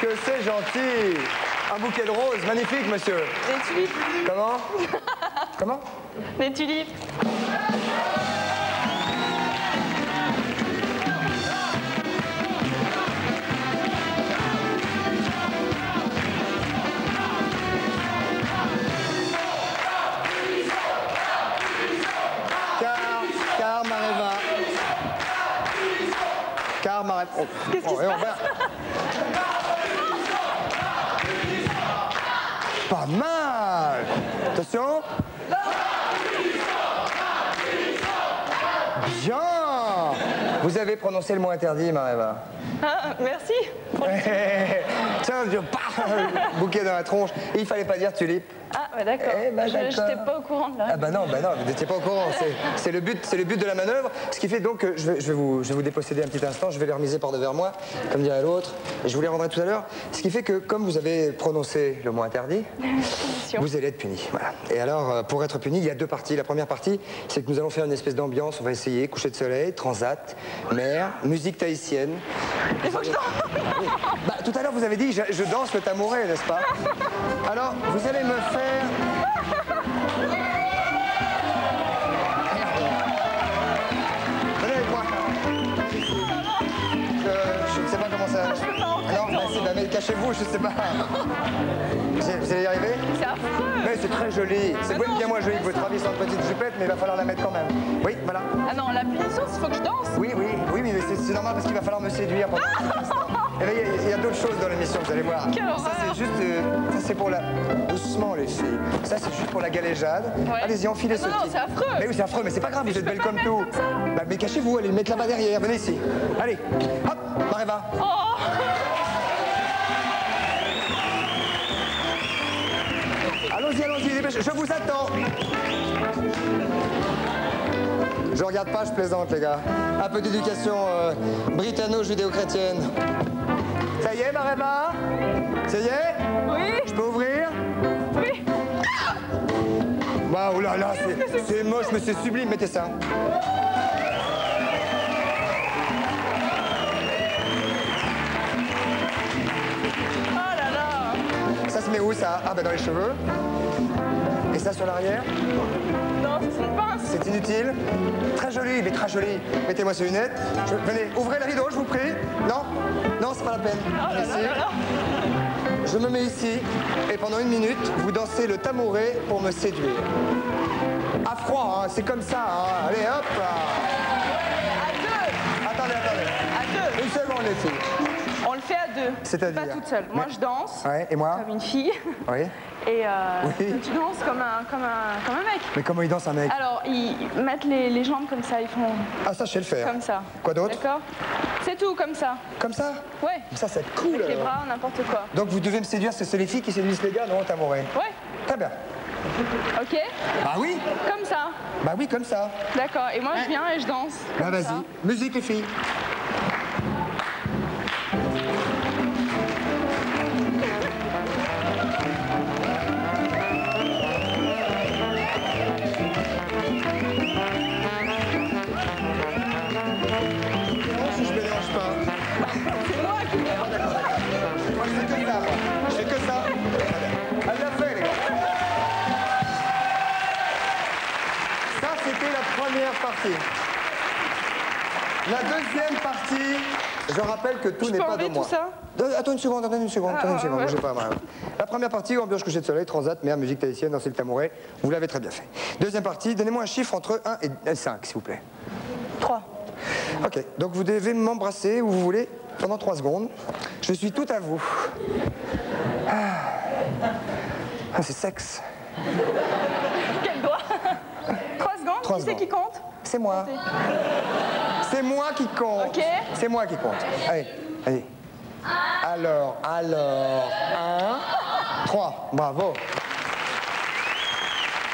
Speaker 4: Que c'est gentil Un bouquet de roses, magnifique, monsieur.
Speaker 10: Des tulipes.
Speaker 4: Comment? [LAUGHS] Comment?
Speaker 10: Des tulipes. Qu'est-ce qui
Speaker 4: oh,
Speaker 10: se passe
Speaker 4: Pas mal Attention Bien Vous avez prononcé le mot interdit, Mareva.
Speaker 10: Ah, merci. [LAUGHS]
Speaker 4: Tiens, paf, bouquet dans la tronche. Et il fallait pas dire tulipe.
Speaker 10: Ah, d'accord.
Speaker 4: Eh ben,
Speaker 10: Je n'étais pas au courant de la
Speaker 4: Ah bah non, bah non, vous n'étiez pas au courant. C'est- le but, c'est le but de la manœuvre. Ce qui fait donc que je vais, je vais vous, je vais vous déposséder un petit instant. Je vais les remiser par devers moi, comme dirait l'autre. Et je vous les rendrai tout à l'heure. Ce qui fait que comme vous avez prononcé le mot interdit, [LAUGHS] vous allez être puni. Voilà. Et alors, euh, pour être puni, il y a deux parties. La première partie, c'est que nous allons faire une espèce d'ambiance. On va essayer coucher de soleil, transat, mer, musique tahitienne.
Speaker 10: Il faut que je danse.
Speaker 4: Bah, tout à l'heure, vous avez dit je, je danse le tamouret, n'est-ce pas? Alors, vous allez me faire ou je sais pas Vous allez- vous y arriver
Speaker 10: C'est affreux.
Speaker 4: Mais c'est très joli. C'est
Speaker 10: non,
Speaker 4: bien moins joli que votre avis sans petite jupette, mais il va falloir la mettre quand même. Oui, voilà.
Speaker 10: Ah non, la punition, il faut que je danse.
Speaker 4: Oui, oui, oui, mais c'est normal parce qu'il va falloir me séduire pendant là, [LAUGHS] il y a- d'autres choses dans l'émission, vous allez voir.
Speaker 10: Quelle
Speaker 4: ça, c'est juste. euh, ça, c'est pour la. Doucement, les filles. Ça, c'est juste pour la galéjade.
Speaker 10: Ouais.
Speaker 4: Allez-y, enfilez
Speaker 10: Ah
Speaker 4: ce
Speaker 10: non, c'est affreux.
Speaker 4: Mais oui, c'est affreux, mais c'est pas grave, vous êtes belle comme tout. Bah, mais cachez-vous, allez le mettre là-bas derrière. Venez ici. Allez, hop, Mareva.
Speaker 10: Oh
Speaker 4: Je vous attends. Je regarde pas, je plaisante, les gars. Un peu d'éducation euh, britanno-judéo-chrétienne. Ça y est, Marema Ça y est
Speaker 10: Oui.
Speaker 4: Je peux ouvrir
Speaker 10: Oui.
Speaker 4: Bah, oh là là, c'est- c'est moche, mais c'est sublime, mettez ça.
Speaker 10: Oh là là.
Speaker 4: Ça se met où, ça? Ah, bah dans les cheveux. Ça sur l'arrière
Speaker 10: Non, c'est une pince.
Speaker 4: C'est inutile. Très joli, mais très joli. Mettez-moi ces lunettes. Je- venez, ouvrez le rideau, je vous prie. Non Non, c'est pas la peine.
Speaker 10: Oh là là
Speaker 4: Ici.
Speaker 10: là là.
Speaker 4: Je me mets ici et pendant une minute, vous dansez le tambouré pour me séduire. À froid, hein, c'est comme ça. hein. Allez, hop
Speaker 10: À deux.
Speaker 4: Attendez, attendez.
Speaker 10: À deux.
Speaker 4: Une seconde, les filles.
Speaker 10: Fait à deux.
Speaker 4: C'est-à-dire
Speaker 10: Pas toute seule. Moi,
Speaker 4: Mais-
Speaker 10: je danse.
Speaker 4: Ouais, et moi
Speaker 10: Comme une fille.
Speaker 4: Oui. [LAUGHS]
Speaker 10: Et euh,
Speaker 4: Oui.
Speaker 10: tu danses comme un, comme, un, comme un mec.
Speaker 4: Mais comment il danse un mec?
Speaker 10: Alors, ils mettent les, les jambes comme ça, ils font
Speaker 4: Ah, ça, je sais le faire.
Speaker 10: comme ça.
Speaker 4: Quoi d'autre?
Speaker 10: D'accord? C'est tout, comme ça.
Speaker 4: Comme ça?
Speaker 10: Ouais.
Speaker 4: Ça, c'est cool.
Speaker 10: Avec les bras, n'importe quoi.
Speaker 4: Donc, vous devez me séduire, c'est c'est les filles qui séduisent les gars, non, tambouré
Speaker 10: Ouais.
Speaker 4: Très bien.
Speaker 10: Ok
Speaker 4: Bah oui
Speaker 10: Comme ça.
Speaker 4: Bah oui, comme ça.
Speaker 10: D'accord. Et moi, je viens et je danse.
Speaker 4: Bah vas-y. Musique, les filles. La deuxième partie, je rappelle que tout n'est pas de moi.
Speaker 10: tout ça?
Speaker 4: Euh, Attends une seconde, attends une seconde, attends une
Speaker 10: Ah,
Speaker 4: seconde,
Speaker 10: ouais.
Speaker 4: bougez pas, Marion. La première partie, ambiance coucher de soleil, transat, mer, musique tahitienne, danser le tamouret, vous l'avez très bien fait. Deuxième partie, donnez-moi un chiffre entre 1 et 5, s'il vous plaît.
Speaker 10: 3.
Speaker 4: Ok, donc vous devez m'embrasser où vous voulez pendant 3 secondes. Je suis tout à vous. Ah, Ah, c'est sexe.
Speaker 10: Quel doigt? 3 secondes?
Speaker 4: Trois
Speaker 10: Qui c'est qui compte?
Speaker 4: C'est moi. C'est moi qui compte.
Speaker 10: Ok.
Speaker 4: C'est moi qui compte. Allez, allez. Alors, alors, un, trois. Bravo.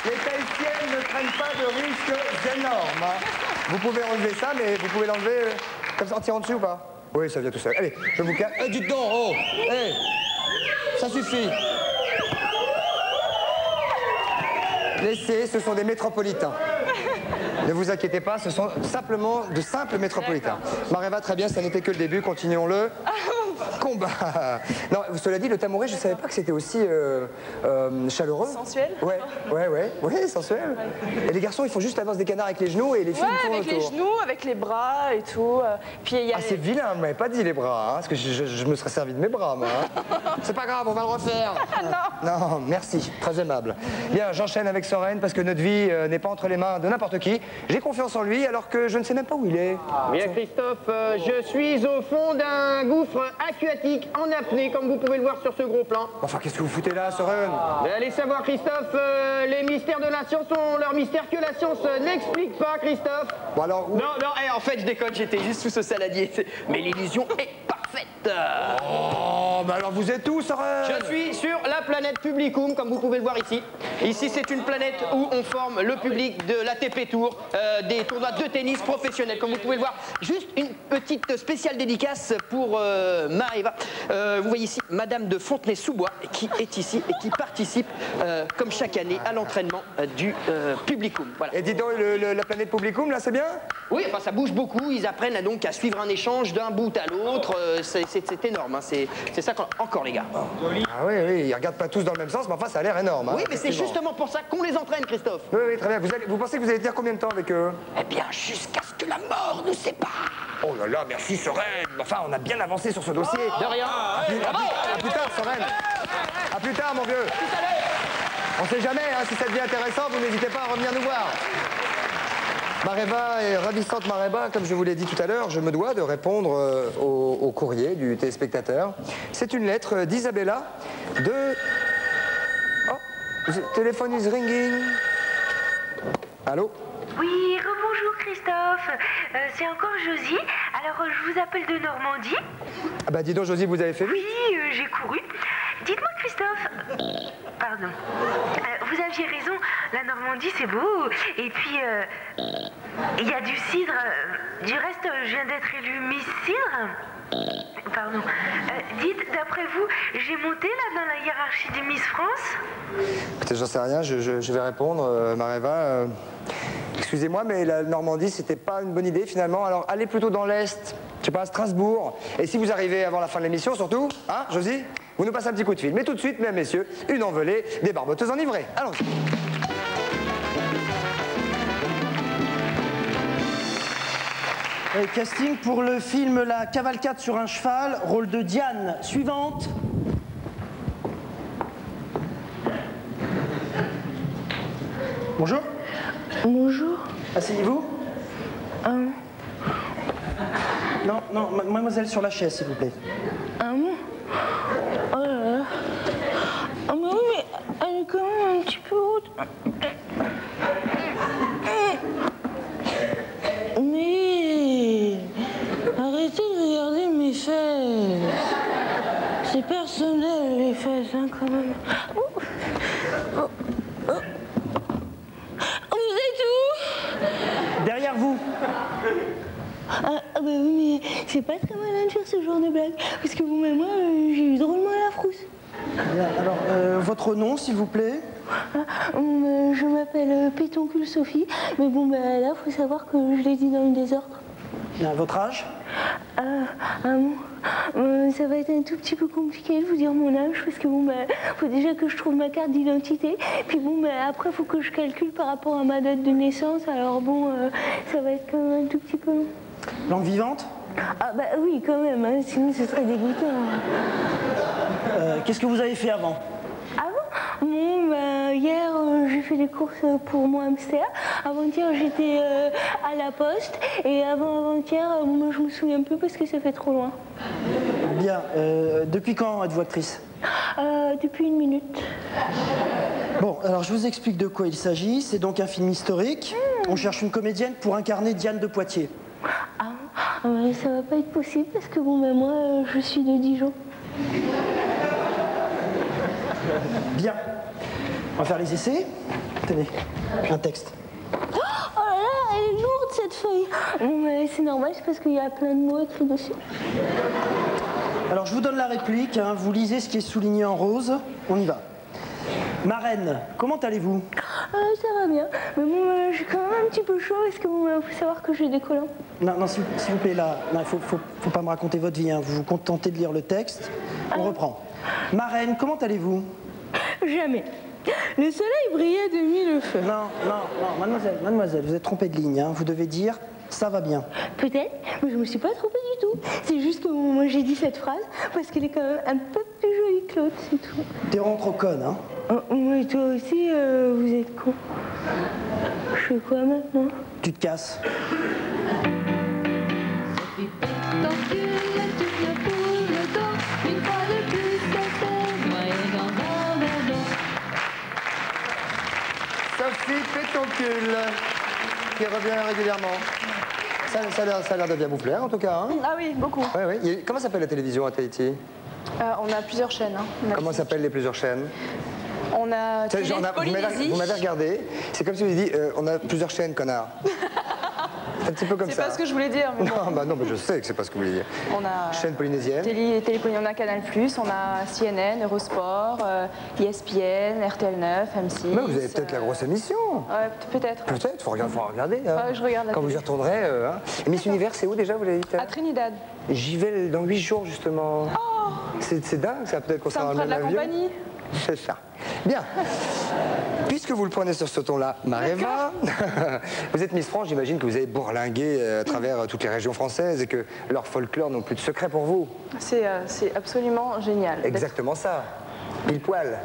Speaker 4: Les Tahitiennes ne prennent pas de risques énormes. hein. Vous pouvez enlever ça, mais vous pouvez l'enlever euh, comme ça en tirant dessus ou pas? Oui, ça vient tout seul. Allez, je vous calme. Eh, dites donc, oh Eh, Ça suffit. Laissez, ce sont des métropolitains. Ne vous inquiétez pas, ce sont simplement de simples métropolitains. Mareva, très bien, ça n'était que le début, continuons-le. Combat Non, cela dit, le tamouret, je ne savais pas que c'était aussi euh, euh, chaleureux.
Speaker 10: Sensuel?
Speaker 4: Ouais, ouais, ouais, ouais, sensuel. Et les garçons, ils font juste l'avance des canards avec les genoux et les filles
Speaker 10: Ouais,
Speaker 4: ils font
Speaker 10: avec les
Speaker 4: autour.
Speaker 10: genoux, avec les bras et tout. euh, Puis il y a
Speaker 4: Ah, c'est
Speaker 10: les-
Speaker 4: vilain, vous m'avez pas dit les bras, hein, parce que je, je- je me serais servi de mes bras, moi. hein. C'est pas grave, on va le refaire. [LAUGHS] non. merci, très aimable. Bien, j'enchaîne avec Soren, parce que notre vie euh, n'est pas entre les mains de n'importe qui. J'ai confiance en lui, alors que je ne sais même pas où il est.
Speaker 6: Bien Christophe, euh, je suis au fond d'un gouffre aquatique en apnée, comme vous pouvez le voir sur ce gros plan.
Speaker 4: Enfin, qu'est-ce que vous foutez là, Soren?
Speaker 6: Allez savoir Christophe, euh, les mystères de la science sont leurs mystères que la science euh, n'explique pas Christophe.
Speaker 4: Bon alors, où-
Speaker 6: Non, non, eh, en fait je déconne, j'étais juste sous ce saladier. Mais l'illusion est
Speaker 4: Oh, mais alors vous êtes où,
Speaker 6: Je suis sur la planète Publicum, comme vous pouvez le voir ici. Ici, c'est une planète où on forme le public de l'ATP Tour, euh, des tournois de tennis professionnels, comme vous pouvez le voir. Juste une petite spéciale dédicace pour euh, Maëva. Euh, vous voyez ici Madame de Fontenay-sous-Bois, qui est ici et qui participe, euh, comme chaque année, à l'entraînement euh, du euh, Publicum. Voilà.
Speaker 4: Et dis donc, le- le- la planète Publicum, là, c'est bien?
Speaker 6: Oui, enfin ça bouge beaucoup, ils apprennent à, donc à suivre un échange d'un bout à l'autre, euh, c'est énorme, hein. c'est ça qu'on- encore les gars.
Speaker 4: Ah oui, oui, ils regardent pas tous dans le même sens, mais enfin, ça a l'air énorme. hein,
Speaker 6: Oui, mais c'est justement pour ça qu'on les entraîne, Christophe.
Speaker 4: Oui, oui, très bien. Vous, allez- vous pensez que vous allez tenir combien de temps avec eux?
Speaker 6: Eh bien, jusqu'à ce
Speaker 4: que la mort nous sépare. Oh là là, merci Soren. Enfin, on a bien avancé sur ce dossier.
Speaker 6: De rien.
Speaker 4: À plus, à plus- à plus tard, Soren. À plus tard, mon vieux. On sait jamais, hein, si ça devient intéressant, vous n'hésitez pas à revenir nous voir. Mareva et ravissante Mareva, comme je vous l'ai dit tout à l'heure, je me dois de répondre euh, au, au courrier du téléspectateur. C'est une lettre d'Isabella de... Oh, the téléphone is ringing. Allô
Speaker 8: Oui, rebonjour Christophe. Euh, c'est encore Josie. Alors, je vous appelle de Normandie.
Speaker 4: Ah bah dis donc, Josie, vous avez fait vite.
Speaker 8: Oui, euh, j'ai couru. Dites-moi, Christophe. Pardon. Euh, vous aviez raison, la Normandie, c'est beau. Et puis, euh, il y a du cidre. Du reste, je viens d'être élue Miss Cidre. Pardon. Euh, dites, d'après vous, j'ai monté là dans la hiérarchie des Miss France?
Speaker 4: Écoutez, j'en sais rien, je, je- vais répondre, Mareva. Excusez-moi, mais la Normandie, c'était pas une bonne idée finalement. Alors allez plutôt dans l'Est, je sais pas, à Strasbourg. Et si vous arrivez avant la fin de l'émission, surtout, hein, Josie Vous nous passez un petit coup de fil. Mais tout de suite, mesdames, messieurs, une envolée des barboteuses enivrées. Allons-y.
Speaker 11: Casting pour le film La cavalcade sur un cheval, rôle de Diane. Suivante. Bonjour.
Speaker 12: Bonjour.
Speaker 11: Asseyez-vous. Non, non, ma- mademoiselle sur la chaise, s'il vous plaît.
Speaker 12: Ah bon Oh là là. Ah mais oui, mais elle est quand même un petit peu haute. Mais arrêtez de regarder mes fesses. C'est personnel les fesses, hein, quand même. Oh. Oh. Oh. Vous êtes où
Speaker 11: Derrière vous.
Speaker 12: Ah, ah bah oui, mais c'est pas très malin de faire ce genre de blague. Parce que vous-même, moi, euh, j'ai eu drôlement la frousse.
Speaker 11: Bien, alors, euh, votre nom, s'il vous plaît?
Speaker 12: Ah, euh, je m'appelle Pétoncule Sophie, mais bon, bah, là, faut savoir que je l'ai dit dans le désordre.
Speaker 11: Bien, votre âge?
Speaker 12: Ah, ah bon, euh, ça va être un tout petit peu compliqué de vous dire mon âge, parce que bon, bah, faut déjà que je trouve ma carte d'identité, puis bon, bah, après, faut que je calcule par rapport à ma date de naissance, alors bon, euh, ça va être quand même un tout petit peu long.
Speaker 11: Langue vivante?
Speaker 12: Ah, bah oui, quand même, hein, sinon ce serait dégoûtant.
Speaker 11: Euh, Qu'est-ce que vous avez fait avant?
Speaker 12: Ah bon? Bon, bah, hier, euh, j'ai fait des courses pour mon hamster. Avant-hier, j'étais euh, à la poste. Et avant-avant-hier, euh, moi, je me souviens plus parce que ça fait trop loin.
Speaker 11: Bien, euh, depuis quand êtes-vous actrice?
Speaker 12: Euh, depuis une minute.
Speaker 11: Bon, alors je vous explique de quoi il s'agit. C'est donc un film historique. On cherche une comédienne pour incarner Diane de Poitiers.
Speaker 12: Ah, ouais, ça va pas être possible parce que bon, bah, moi, euh, je suis de Dijon.
Speaker 11: Bien. On va faire les essais. Tenez, un texte.
Speaker 12: Oh là là, elle est lourde cette feuille. Bah, c'est normal, c'est parce qu'il y a plein de mots écrits dessus.
Speaker 11: Alors je vous donne la réplique, hein. vous lisez ce qui est souligné en rose. On y va. Marraine, comment allez-vous?
Speaker 12: Ah, ça va bien. Mais bon, euh, j'ai quand même un petit peu chaud parce que bon, bah, faut savoir que j'ai des collants?
Speaker 11: Non, non, s'il vous plaît, là, il faut, faut, faut pas me raconter votre vie. hein. Vous vous contentez de lire le texte. On reprend. Marraine, comment allez-vous?
Speaker 12: Jamais. Le soleil brillait de mille feux.
Speaker 11: Non, non, non, mademoiselle, mademoiselle, vous êtes trompée de ligne. hein. Vous devez dire ça va bien.
Speaker 12: Peut-être, mais je me suis pas trompée du tout. C'est juste que moi j'ai dit cette phrase parce qu'elle est quand même un peu plus jolie que l'autre, c'est tout.
Speaker 11: T'es trop conne, hein
Speaker 12: Oh, mais toi aussi, euh, vous êtes con. Je fais quoi maintenant?
Speaker 11: Tu te casses.
Speaker 4: Qui revient régulièrement. Ça, ça a l'air- ça a l'air de bien vous plaire, en tout cas. hein
Speaker 12: Ah oui, beaucoup.
Speaker 4: Ouais, ouais. Comment s'appelle la télévision à Tahiti?
Speaker 12: Euh, on a plusieurs chaînes. hein. A,
Speaker 4: Comment s'appellent les plusieurs chaînes?
Speaker 12: On a
Speaker 4: genre, on a- vous m'avez regardé, c'est comme si vous dit euh, on a plusieurs chaînes, connard. [LAUGHS] C'est un petit peu comme
Speaker 12: C'est
Speaker 4: ça.
Speaker 12: pas ce que je voulais dire, mais bon.
Speaker 4: Non, bah non, mais je sais que c'est pas ce que vous voulez dire.
Speaker 12: On a
Speaker 4: Chaîne polynésienne.
Speaker 12: Télé, on a Canal+, on a CNN, Eurosport, euh, ESPN, RTL9, M6.
Speaker 4: Mais vous avez peut-être la grosse émission.
Speaker 12: Ouais, peut- peut-être.
Speaker 4: Peut-être, faut regarder. Faut regarder hein.
Speaker 12: Ouais, je regarde la
Speaker 4: Quand vous y retournerez. euh, hein. Miss Univers, c'est où déjà Vous l'avez dit tout à
Speaker 12: Trinidad.
Speaker 4: J'y vais dans 8 jours justement. C'est c'est dingue, ça peut-être qu'on sera
Speaker 12: la
Speaker 4: même avion.
Speaker 12: compagnie.
Speaker 4: C'est ça. Bien. Puis puisque vous le prenez sur ce ton-là, Mareva, [LAUGHS] vous êtes Miss France, j'imagine que vous avez bourlingué euh, à travers euh, toutes les régions françaises et que leur folklore n'ont plus de secret pour vous.
Speaker 10: C'est euh, c'est absolument génial.
Speaker 4: Exactement ça. Pile poil.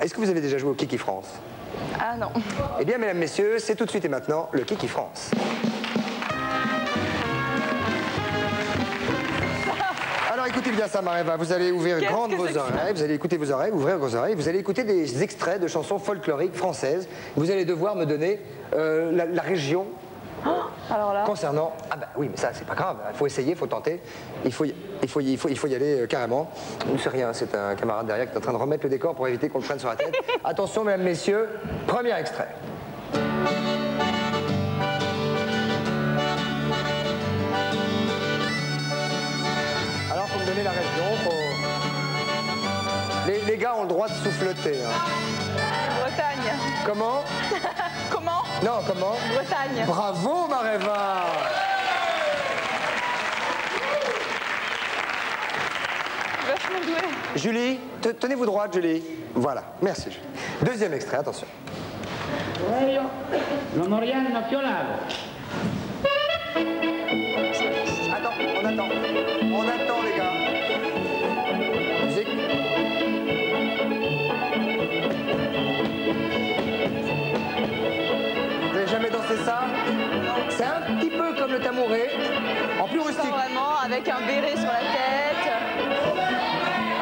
Speaker 4: Est-ce que vous avez déjà joué au Kiki France?
Speaker 10: Ah non.
Speaker 4: Eh bien, mesdames, messieurs, c'est tout de suite et maintenant le Kiki France. Écoutez bien ça, Mareva. Vous allez ouvrir grandes vos oreilles, vous allez écouter vos oreilles, ouvrir vos oreilles, vous allez écouter des extraits de chansons folkloriques françaises. Vous allez devoir me donner euh, la, la région
Speaker 10: Alors là,
Speaker 4: concernant. Ah bah oui, mais ça, c'est pas grave. Il faut essayer, il faut tenter. Il faut y, il faut y- il faut, il faut y aller euh, carrément. Ne c'est rien, c'est un camarade derrière qui est en train de remettre le décor pour éviter qu'on le prenne sur la tête. [LAUGHS] Attention, mesdames, messieurs, premier extrait. La région. faut- Les, les gars ont le droit de souffleter. hein.
Speaker 10: Bretagne.
Speaker 4: Comment? [LAUGHS]
Speaker 10: Comment?
Speaker 4: Non, comment?
Speaker 10: Bretagne.
Speaker 4: Bravo, Mareva
Speaker 10: Vachement doué.
Speaker 4: Julie, te- tenez-vous droite, Julie. Voilà, merci. Julie. Deuxième extrait, attention. Le en plus rustique.
Speaker 10: vraiment, avec un béret sur la tête.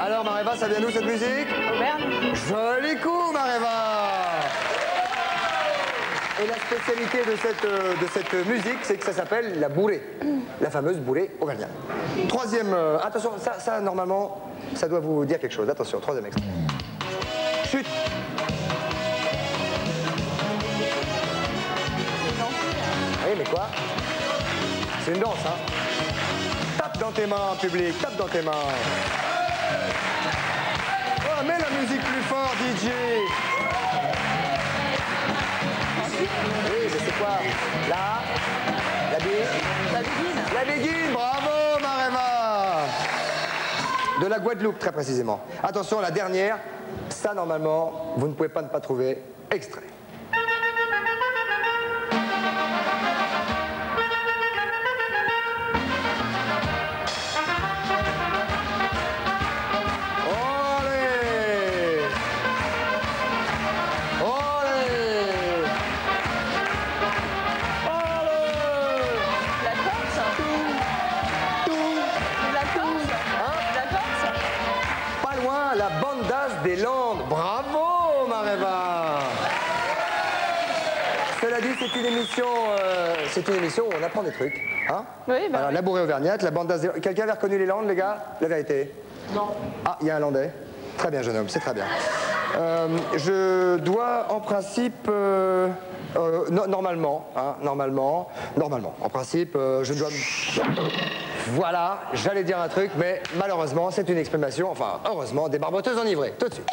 Speaker 4: Alors, Mareva, ça vient d'où cette musique?
Speaker 10: Auvergne.
Speaker 4: Joli coup, Mareva Et la spécialité de cette, euh, de cette musique, c'est que ça s'appelle la bourrée, la fameuse bourrée auvergnate. Troisième, euh, attention, ça, ça, normalement, ça doit vous dire quelque chose. Attention, troisième extrait. Chut Oui, mais quoi? C'est une danse, hein Tape dans tes mains, public, tape dans tes mains. Oh, mets la musique plus fort, DJ Oui, mais c'est quoi Là La bille
Speaker 10: La béguine.
Speaker 4: La béguine, bravo Marema De la Guadeloupe, très précisément. Attention, la dernière, ça, normalement, vous ne pouvez pas ne pas trouver. Extrait. Une émission, euh, c'est une émission où on apprend des trucs. Hein
Speaker 10: Oui, bah
Speaker 4: Alors,
Speaker 10: oui.
Speaker 4: la bourrée auvergnate, la bandasse des Quelqu'un avait reconnu les Landes, les gars? La vérité? Non. Ah, il y a un Landais. Très bien, jeune homme, c'est très bien. Euh, je dois, en principe... euh, no- normalement, hein, normalement, normalement, en principe, je dois... Voilà, j'allais dire un truc, mais malheureusement, c'est une exprimation, enfin, heureusement, des barboteuses enivrées. Tout de suite.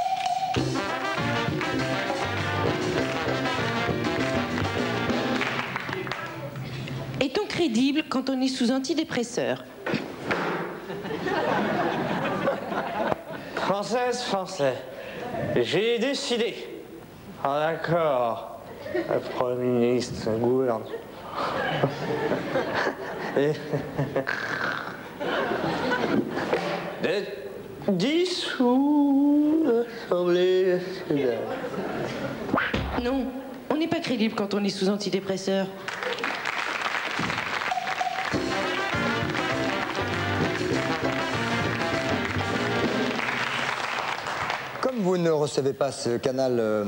Speaker 12: Crédible quand on est sous antidépresseur
Speaker 3: Française, français, j'ai décidé. Ah d'accord, le Premier ministre, le. Et- de dissous l'Assemblée nationale.
Speaker 12: Non, on n'est pas crédible quand on est sous antidépresseur.
Speaker 4: Vous ne recevez pas ce canal euh,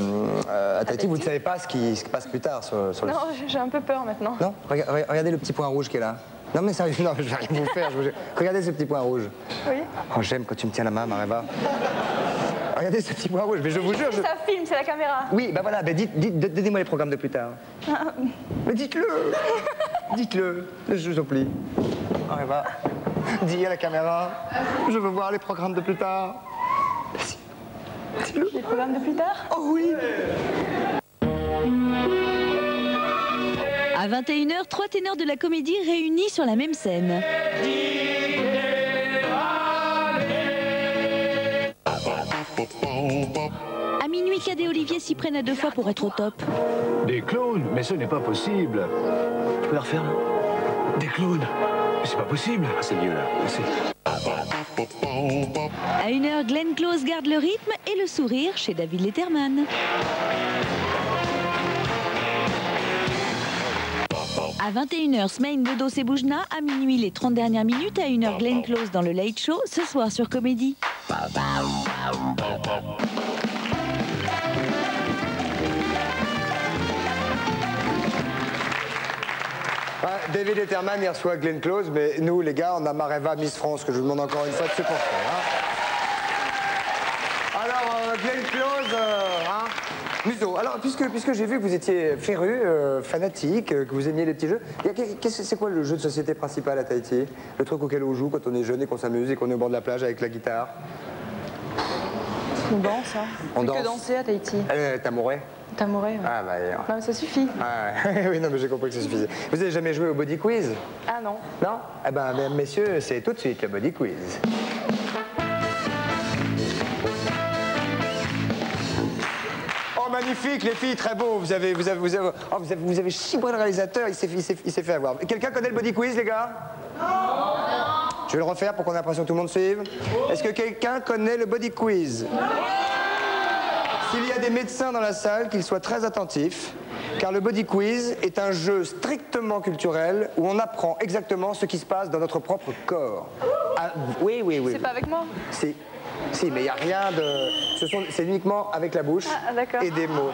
Speaker 4: euh, vous ne savez pas ce qui se passe plus tard sur, sur le
Speaker 10: Non, j'ai un peu peur maintenant.
Speaker 4: Non Rega- re- Regardez le petit point rouge qui est là. Non mais sérieux, [LAUGHS] non, je vais rien vous faire. vous. Regardez ce petit point rouge.
Speaker 10: Oui.
Speaker 4: Oh, j'aime quand tu me tiens la main, Mareva. Regardez ce petit point rouge, mais je vous jure. je-
Speaker 10: Ça filme, c'est la caméra.
Speaker 4: Oui, bah voilà, bah dites, dites- donnez-moi les programmes de plus tard. Mais dites-le Dites-le, je vous en prie. Mareva, dis à la caméra, je veux voir les programmes de plus tard.
Speaker 10: Les programmes de plus tard?
Speaker 4: Oh oui
Speaker 1: À 21h, trois ténors de la comédie réunis sur la même scène. À minuit, Cadet et Olivier s'y prennent à deux fois pour être au top.
Speaker 13: Des clowns Mais ce n'est pas possible.
Speaker 4: Tu peux la refaire, là?
Speaker 13: Des clowns Mais c'est pas possible.
Speaker 4: Ah, c'est mieux, là. Merci.
Speaker 1: À une heure, Glenn Close garde le rythme et le sourire chez David Letterman. À 21h, Smain, Bedos et Boujna. À minuit, les 30 dernières minutes. À 1h, Glenn Close dans le Late Show. Ce soir sur Comédie.
Speaker 4: David Letterman, il reçoit Glenn Close, mais nous, les gars, on a Mareva Miss France, que je vous demande encore une fois de supporter. hein. Alors, euh, Glenn Close, euh, hein Museau, alors, puisque, puisque j'ai vu que vous étiez féru, euh, fanatique, euh, que vous aimiez les petits jeux, c'est quoi le jeu de société principal à Tahiti? Le truc auquel on joue quand on est jeune et qu'on s'amuse et qu'on est au bord de la plage avec la guitare?
Speaker 10: On danse, hein.
Speaker 4: On
Speaker 10: On
Speaker 4: danse.
Speaker 10: que danser à Tahiti.
Speaker 4: euh, T'amourais
Speaker 10: T'amourais, ouais.
Speaker 4: Ah, bah,
Speaker 10: Non, mais ça suffit.
Speaker 4: ah, ouais. [LAUGHS] oui, non, mais j'ai compris que ça suffisait. Vous avez jamais joué au body quiz?
Speaker 10: Ah non.
Speaker 4: Non? Eh ben, mesdames, messieurs, c'est tout de suite le body quiz. Oh, magnifique, les filles, très beau. Vous avez, vous avez, vous avez, oh, vous avez, vous avez chibré le réalisateur, il s'est il s'est- il s'est fait avoir. Quelqu'un connaît le body quiz, les gars? Je vais le refaire pour qu'on ait l'impression que tout le monde suive. Est-ce que quelqu'un connaît le body quiz? S'il y a des médecins dans la salle, qu'ils soient très attentifs, car le body quiz est un jeu strictement culturel où on apprend exactement ce qui se passe dans notre propre corps. Ah, oui, oui, oui.
Speaker 10: C'est pas avec moi
Speaker 4: Si, si, mais il n'y a rien de. ce C'est uniquement avec la bouche
Speaker 10: Ah,
Speaker 4: et des mots.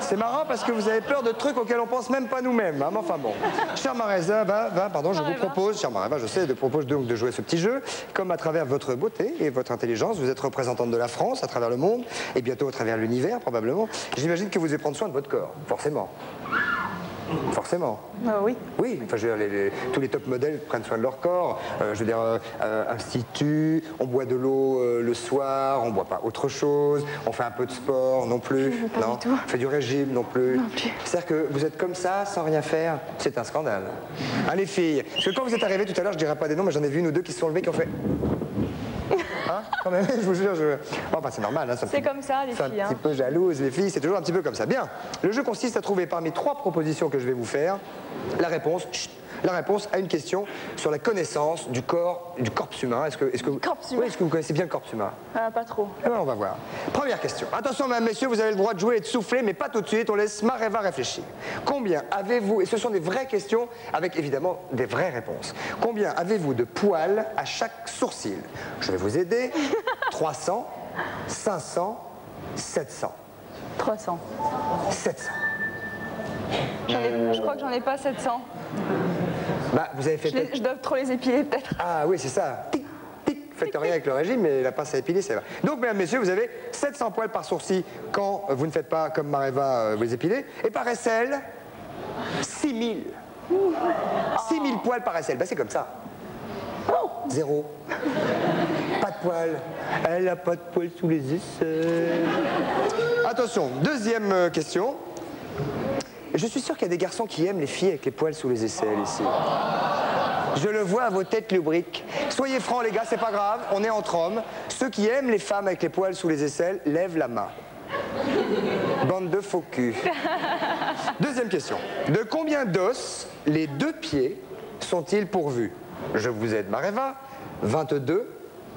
Speaker 4: C'est marrant parce que vous avez peur de trucs auxquels on pense même pas nous-mêmes. hein, mais enfin bon. Cher Mareza, va, va, pardon, je vous propose, cher Mareza, je sais, je propose donc de jouer ce petit jeu. Comme à travers votre beauté et votre intelligence, vous êtes représentante de la France à travers le monde et bientôt à travers l'univers probablement. J'imagine que vous devez prendre soin de votre corps, forcément. Forcément.
Speaker 10: Ah oui.
Speaker 4: Oui, enfin, je veux dire, les- les- tous les top modèles prennent soin de leur corps. Euh, je veux dire, euh, euh, institut, on boit de l'eau euh, le soir, on boit pas autre chose, on fait un peu de sport non plus,
Speaker 10: Pas
Speaker 4: non,
Speaker 10: du tout.
Speaker 4: on fait du régime non plus.
Speaker 10: Non plus.
Speaker 4: C'est-à-dire que vous êtes comme ça, sans rien faire, c'est un scandale. Hein, les filles Parce que quand vous êtes arrivées tout à l'heure, je dirais pas des noms, mais j'en ai vu une ou deux qui se sont levées, qui ont fait. Hein Quand même, [LAUGHS] je vous jure, je... Enfin, c'est normal. Hein,
Speaker 10: C'est comme ça, les
Speaker 4: c'est un
Speaker 10: filles, hein.
Speaker 4: petit peu jalouse, les filles, c'est toujours un petit peu comme ça. Bien, le jeu consiste à trouver parmi trois propositions que je vais vous faire la réponse, chut, la réponse à une question sur la connaissance du corps, du corps humain. Est-ce que, est-ce que, vous-. Oui, est-ce que vous connaissez bien le corps humain?
Speaker 10: Ah, pas trop.
Speaker 4: eh ben, on va voir. Première question. Attention, mesdames, messieurs, vous avez le droit de jouer et de souffler, mais pas tout de suite. On laisse Mareva réfléchir. Combien avez-vous, et ce sont des vraies questions avec évidemment des vraies réponses. Combien avez-vous de poils à chaque sourcil? Je vais vous aider. 300, 500, 700.
Speaker 10: 300.
Speaker 4: 700.
Speaker 10: J'en ai- je crois que j'en ai pas 700.
Speaker 4: Bah, vous avez fait
Speaker 10: Je, les- je dois trop les épiler, peut-être.
Speaker 4: Ah oui, c'est ça. Tic, tic. Faites rien avec le régime, mais la pince à épiler, c'est vrai. Donc, mesdames, messieurs, vous avez 700 poils par sourcil quand vous ne faites pas comme Mareva, euh, vous les épilez. Et par aisselle, 6000. 6000 poils par aisselle. Bah, c'est comme ça. Zéro. Pas de poils. Elle a pas de poils sous les aisselles. Attention, deuxième euh, question. Je suis sûr qu'il y a des garçons qui aiment les filles avec les poils sous les aisselles ici. Je le vois à vos têtes lubriques. Soyez francs, les gars, c'est pas grave, on est entre hommes. Ceux qui aiment les femmes avec les poils sous les aisselles, lèvent la main. Bande de faux cul. Deuxième question. De combien d'os les deux pieds sont-ils pourvus? Je vous aide, Mareva. 22,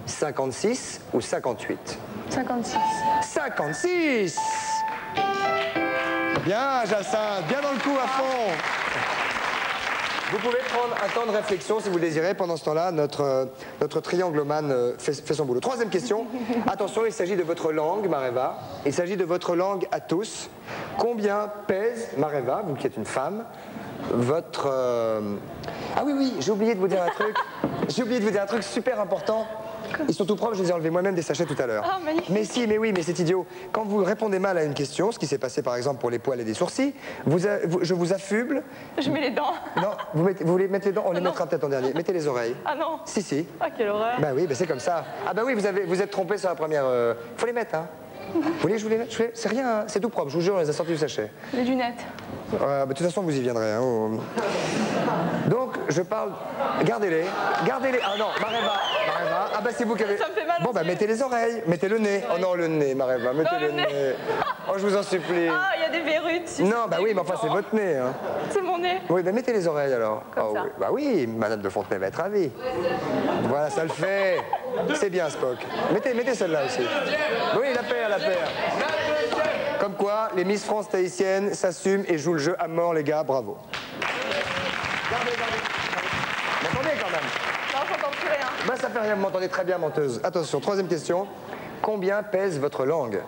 Speaker 4: 56 ou 58
Speaker 10: 56.
Speaker 4: 56 Bien, Jacinthe, bien dans le coup à fond. Vous pouvez prendre un temps de réflexion si vous le désirez. Pendant ce temps-là, notre, euh, notre trianglomane euh, fait, fait son boulot. Troisième question. [LAUGHS] Attention, il s'agit de votre langue, Mareva. Il s'agit de votre langue à tous. Combien pèse, Mareva, vous qui êtes une femme, votre... euh, Ah oui, oui, j'ai oublié de vous dire un truc. [LAUGHS] J'ai oublié de vous dire un truc super important. Ils sont tout propres, je les ai enlevés moi-même des sachets tout à l'heure.
Speaker 10: Magnifique.
Speaker 4: mais si, mais oui, mais c'est idiot. Quand vous répondez mal à une question, ce qui s'est passé par exemple pour les poils et des sourcils, vous a- vous- je vous affuble.
Speaker 10: Je mets les dents.
Speaker 4: Non, vous, mettez- vous voulez mettre les dents On les
Speaker 10: Ah
Speaker 4: mettra peut-être en dernier. Mettez les oreilles.
Speaker 10: Ah non.
Speaker 4: Si, si.
Speaker 10: Ah, quelle horreur.
Speaker 4: Bah oui, bah c'est comme ça. Ah bah oui, vous, avez, vous êtes trompé sur la première. euh, Faut les mettre, hein. Vous voulez que je vous les mette? C'est rien, hein. c'est tout propre, je vous jure, on les a sortis du sachet.
Speaker 10: Les lunettes.
Speaker 4: Euh, bah, de toute façon, vous y viendrez. hein, Donc, je parle. Gardez-les. Gardez-les. Ah non, Mareva. Ah bah c'est vous qui avez...
Speaker 10: Ça me fait mal
Speaker 4: Bon bah mettez les oreilles, mettez le nez. Oh non, le nez, Maréva, mettez
Speaker 10: Non,
Speaker 4: le
Speaker 10: nez.
Speaker 4: Oh, je vous en supplie.
Speaker 10: Ah, il y a des verrues dessus.
Speaker 4: Non, bah oui, mais enfin c'est votre nez. Hein.
Speaker 10: C'est mon nez.
Speaker 4: Oui, bah mettez les oreilles alors.
Speaker 10: Comme
Speaker 4: Oh,
Speaker 10: ça.
Speaker 4: oui. Bah oui, Madame de Fontenay va être ravie. Voilà, ça le fait. C'est bien, Spock. Mettez, mettez celle-là aussi. Oui, la paire, la paire. Comme quoi, les Miss France tahitiennes s'assument et jouent le jeu à mort, les gars. Bravo. Gardez, gardez. Vous m'entendez quand même
Speaker 10: Non, j'entends plus rien.
Speaker 4: Bah ça fait rien, vous m'entendez très bien, menteuse. Attention, troisième question. Combien pèse votre langue?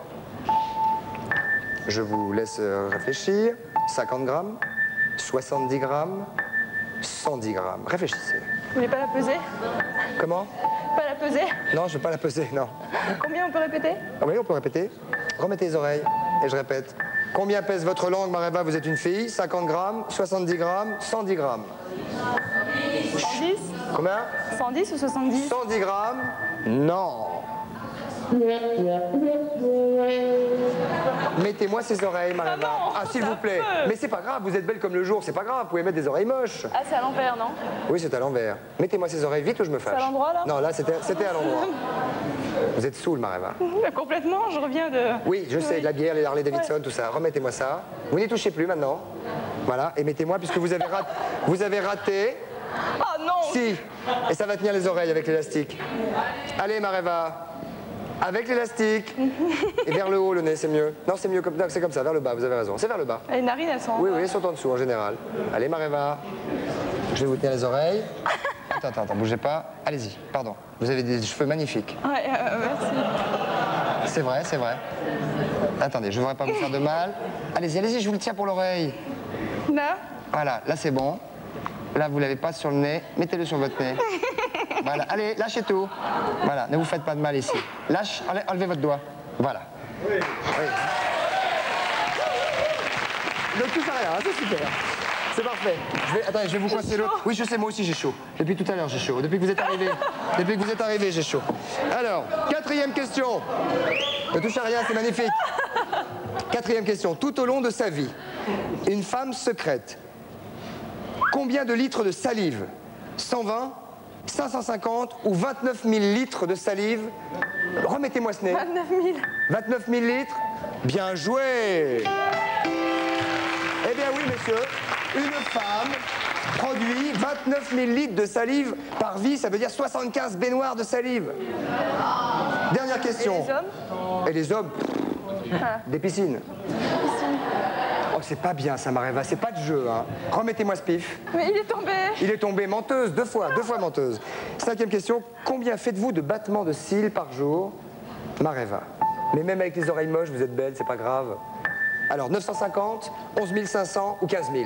Speaker 4: Je vous laisse euh, réfléchir. 50 grammes 70 grammes 110 grammes. Réfléchissez.
Speaker 10: Vous voulez pas la peser?
Speaker 4: Comment?
Speaker 10: Pas la peser?
Speaker 4: Non, je ne vais pas la peser, non.
Speaker 10: Combien on peut répéter?
Speaker 4: Ah oui, on peut répéter. Remettez les oreilles et je répète. Combien pèse votre langue, Mareva? Vous êtes une fille 50 grammes 70 grammes 110 grammes
Speaker 10: 110
Speaker 4: Combien?
Speaker 10: 110 ou 70
Speaker 4: 110 grammes Non Mettez-moi ces oreilles,
Speaker 10: non,
Speaker 4: Ah, s'il vous plaît. Mais c'est pas grave, vous êtes belle comme le jour, c'est pas grave, vous pouvez mettre des oreilles moches.
Speaker 10: Ah, c'est à l'envers, non?
Speaker 4: Oui, c'est à l'envers. Mettez-moi ces oreilles vite ou je me fâche?
Speaker 10: à l'endroit, là?
Speaker 4: Non, là, c'était à l'endroit. [LAUGHS] Vous êtes saoul, Mareva. [LAUGHS]
Speaker 10: Bah, Complètement, je reviens de...
Speaker 4: Oui, je sais,
Speaker 10: Oui.
Speaker 4: la bière, les Harley Davidson, tout ça. Remettez-moi ça. Vous n'y touchez plus maintenant. Voilà, et mettez-moi, puisque vous avez, rat- vous avez raté.
Speaker 10: Ah non
Speaker 4: Si, et ça va tenir les oreilles avec l'élastique. Allez, Mareva. Avec l'élastique. Et vers le haut, le nez, c'est mieux. Non, c'est mieux comme c'est comme ça, vers le bas, vous avez raison. C'est vers le bas.
Speaker 10: Les narines, elles sont...
Speaker 4: Oui, oui, elles sont en dessous en général. Allez, Mareva. Je vais vous tenir les oreilles. [LAUGHS] Attends, attends, attends, bougez pas. Allez-y, pardon. Vous avez des cheveux magnifiques.
Speaker 10: Ouais, euh, merci.
Speaker 4: C'est vrai, c'est vrai. Attendez, je ne voudrais pas vous faire de mal. Allez-y, allez-y, je vous le tiens pour l'oreille.
Speaker 10: Là?
Speaker 4: Voilà, là c'est bon. Là, vous l'avez pas sur le nez. Mettez-le sur votre nez. [LAUGHS] Voilà, allez, lâchez tout. Voilà, ne vous faites pas de mal ici. Lâche, enlevez, enlevez votre doigt. Voilà. Oui. Ne touche à rien, hein, c'est super. C'est parfait. Je vais, attendez, je vais vous coincer l'autre. Oui, je sais, moi aussi j'ai chaud. Depuis tout à l'heure, j'ai chaud. Depuis que vous êtes arrivé. [LAUGHS] Depuis que vous êtes arrivé, j'ai chaud. Alors, quatrième question. Ne touche à rien, c'est magnifique. [LAUGHS] Quatrième question. Tout au long de sa vie, une femme secrète. Combien de litres de salive 120, 550 ou 29 000 litres de salive? Remettez-moi ce nez.
Speaker 10: 29 000.
Speaker 4: 29 000 litres? Bien joué Eh bien oui, messieurs, une femme produit 29 000 litres de salive par vie, ça veut dire 75 baignoires de salive. Dernière question.
Speaker 10: Et les hommes?
Speaker 4: Et les hommes?
Speaker 10: Ah.
Speaker 4: Des piscines. C'est pas bien ça, Mareva, c'est pas de jeu. Hein. Remettez-moi ce pif.
Speaker 10: Mais il est tombé
Speaker 4: Il est tombé menteuse, deux fois, deux fois menteuse. Cinquième question, combien faites-vous de battements de cils par jour? Mareva. Mais même avec les oreilles moches, vous êtes belle, c'est pas grave. Alors, 950, 11 500 ou 15 000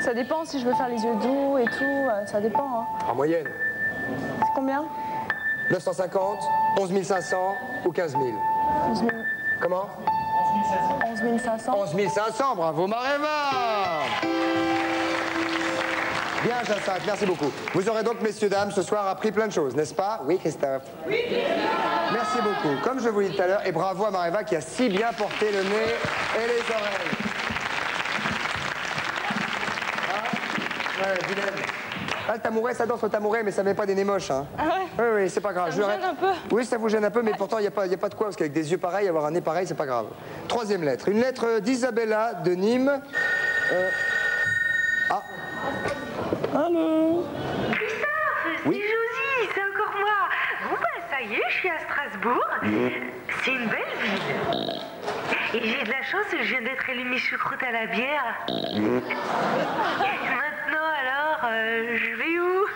Speaker 10: Ça dépend si je veux faire les yeux doux et tout, euh, ça dépend. Hein.
Speaker 4: En moyenne.
Speaker 10: C'est combien?
Speaker 4: 950, 11 500 ou 15 000
Speaker 10: 11 000.
Speaker 4: Comment?
Speaker 10: 11 500.
Speaker 4: 11 500, bravo Mareva Bien, Jacinthe, merci beaucoup. Vous aurez donc, messieurs, dames, ce soir appris plein de choses, n'est-ce pas? Oui, Christophe Oui Merci beaucoup. Comme je vous l'ai dit tout à l'heure, et bravo à Mareva qui a si bien porté le nez et les oreilles. Hein Ouais. Ah, le tamouret, ça danse le tamouret, mais ça met pas des nez moches. Hein.
Speaker 10: Ah ouais
Speaker 4: Oui, oui, c'est pas grave.
Speaker 10: Ça
Speaker 4: le
Speaker 10: gêne un peu.
Speaker 4: Oui, ça vous gêne un peu, mais pourtant, il n'y a, pas- y a pas de quoi, parce qu'avec des yeux pareils, avoir un nez pareil, c'est pas grave. Troisième lettre. Une lettre d'Isabella de Nîmes. Euh, Ah. Allô
Speaker 8: Christophe,
Speaker 4: Oui.
Speaker 8: c'est Josie, c'est encore moi. Bon bah ça y est, je suis à Strasbourg. C'est une belle ville. Et j'ai de la chance, je viens d'être élue Miss Choucroute à la bière. [LAUGHS] euh, je vais où?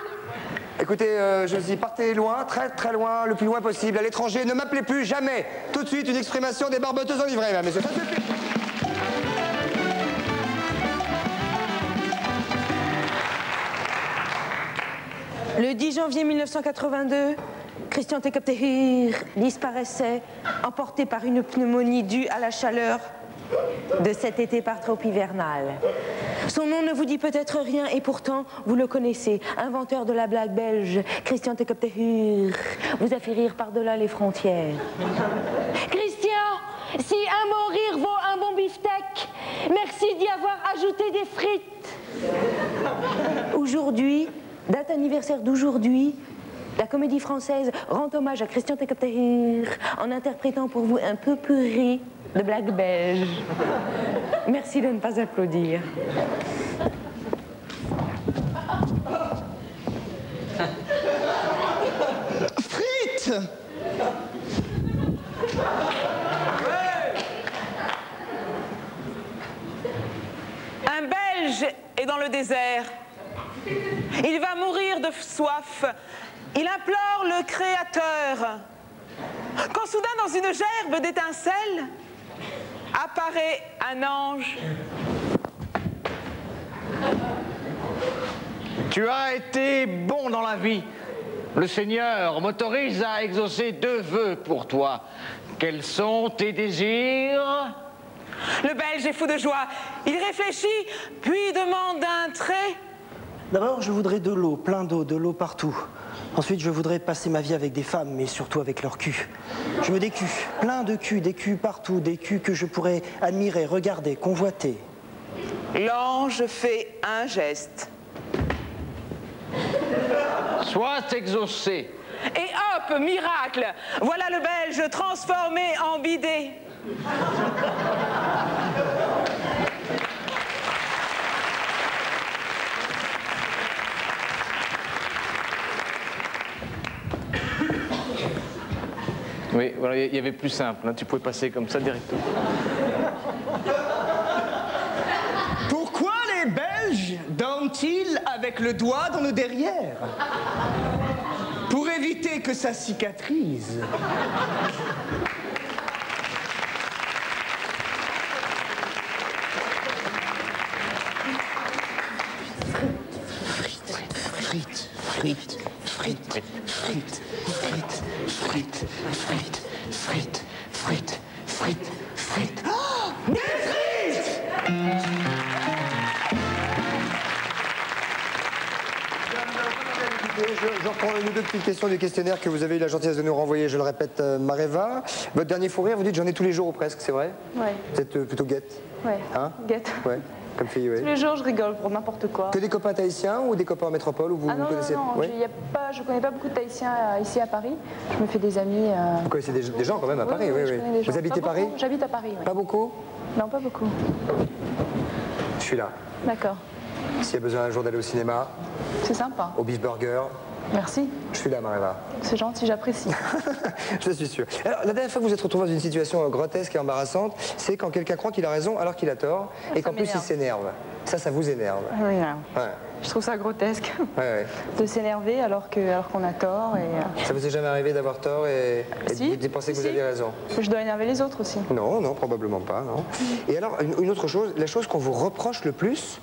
Speaker 4: Écoutez, euh, Josie, partez loin, très très loin, le plus loin possible, à l'étranger. Ne m'appelez plus jamais. Tout de suite, une exprimation des barboteuses enivrées, mesdames, messieurs. Ça suffit.
Speaker 12: Le 10 janvier 1982, Christian Tekoptehir disparaissait, emporté par une pneumonie due à la chaleur de cet été par trop hivernal. Son nom ne vous dit peut-être rien et pourtant vous le connaissez. Inventeur de la blague belge, Christian Tekoptehir vous a fait rire par-delà les frontières. [LAUGHS] Christian, si un bon rire vaut un bon beefsteak, merci d'y avoir ajouté des frites. Aujourd'hui, date anniversaire d'aujourd'hui, la comédie française rend hommage à Christian Tecoptehir en interprétant pour vous un peu purée de blagues belges. Merci de ne pas applaudir.
Speaker 11: Frites
Speaker 14: Un Belge est dans le désert. Il va mourir de soif. Créateur. Quand soudain, dans une gerbe d'étincelles, apparaît un ange.
Speaker 3: Tu as été bon dans la vie. Le Seigneur m'autorise à exaucer deux vœux pour toi. Quels sont tes désirs?
Speaker 14: Le Belge est fou de joie. Il réfléchit, puis demande un trait.
Speaker 11: D'abord, je voudrais de l'eau, plein d'eau, de l'eau partout. Ensuite, je voudrais passer ma vie avec des femmes, mais surtout avec leur cul. Je veux des culs, plein de culs, des culs partout, des culs que je pourrais admirer, regarder, convoiter.
Speaker 14: L'ange fait un geste.
Speaker 3: Sois exaucé.
Speaker 14: Et hop, miracle Voilà le Belge transformé en bidet.
Speaker 2: Oui, voilà, il y avait plus simple. hein, Tu pouvais passer comme ça directement.
Speaker 11: Pourquoi les Belges dorment-ils avec le doigt dans le derrière? Pour éviter que ça cicatrise.
Speaker 15: Frites, frites, frites, frites, frites, frites, frites, frites, frites, frites, frites. Oh Des frites!
Speaker 4: Je, je reprends une ou deux petites questions du questionnaire que vous avez eu la gentillesse de nous renvoyer, je le répète, euh, Mareva. Votre dernier fou rire, vous dites j'en ai tous les jours ou presque, c'est vrai
Speaker 10: Ouais,
Speaker 4: Vous êtes euh, plutôt guette
Speaker 10: ouais.
Speaker 4: Hein
Speaker 10: Guette.
Speaker 4: Ouais, comme fille, oui.
Speaker 10: Tous les jours, je rigole pour n'importe quoi.
Speaker 4: Que des copains tahitiens ou des copains en métropole où vous,
Speaker 10: ah non,
Speaker 4: vous connaissez
Speaker 10: non, non,
Speaker 4: Oui
Speaker 10: il y a pas, je connais pas beaucoup de Tahitiens euh, ici à Paris. Je me fais des amis. euh,
Speaker 4: Vous connaissez des, des gens quand même à Paris, oui,
Speaker 10: je
Speaker 4: oui. Vous habitez
Speaker 10: Pas
Speaker 4: Paris
Speaker 10: J'habite à Paris.
Speaker 4: Pas beaucoup
Speaker 10: Non, pas beaucoup.
Speaker 4: Je suis là.
Speaker 10: D'accord.
Speaker 4: S'il y a besoin un jour d'aller au cinéma,
Speaker 10: C'est sympa.
Speaker 4: au Beef Burger,
Speaker 10: Merci.
Speaker 4: je suis là, Mareva.
Speaker 10: C'est gentil, j'apprécie. [LAUGHS]
Speaker 4: Je suis sûr. Alors, la dernière fois que vous êtes retrouvé dans une situation euh, grotesque et embarrassante, c'est quand quelqu'un croit qu'il a raison alors qu'il a tort et
Speaker 10: Ça
Speaker 4: qu'en plus il s'énerve. Ça, ça vous énerve.
Speaker 10: Oui, ouais. Je trouve ça grotesque
Speaker 4: ouais, ouais. [LAUGHS]
Speaker 10: de s'énerver alors alors qu'on a tort et euh,
Speaker 4: Ça vous est jamais arrivé d'avoir tort et, et
Speaker 10: Si,
Speaker 4: de penser que
Speaker 10: si,
Speaker 4: vous
Speaker 10: si.
Speaker 4: aviez raison?
Speaker 10: Je dois énerver les autres aussi.
Speaker 4: Non, non, probablement pas, non. Et alors, une, une autre chose, la chose qu'on vous reproche le plus,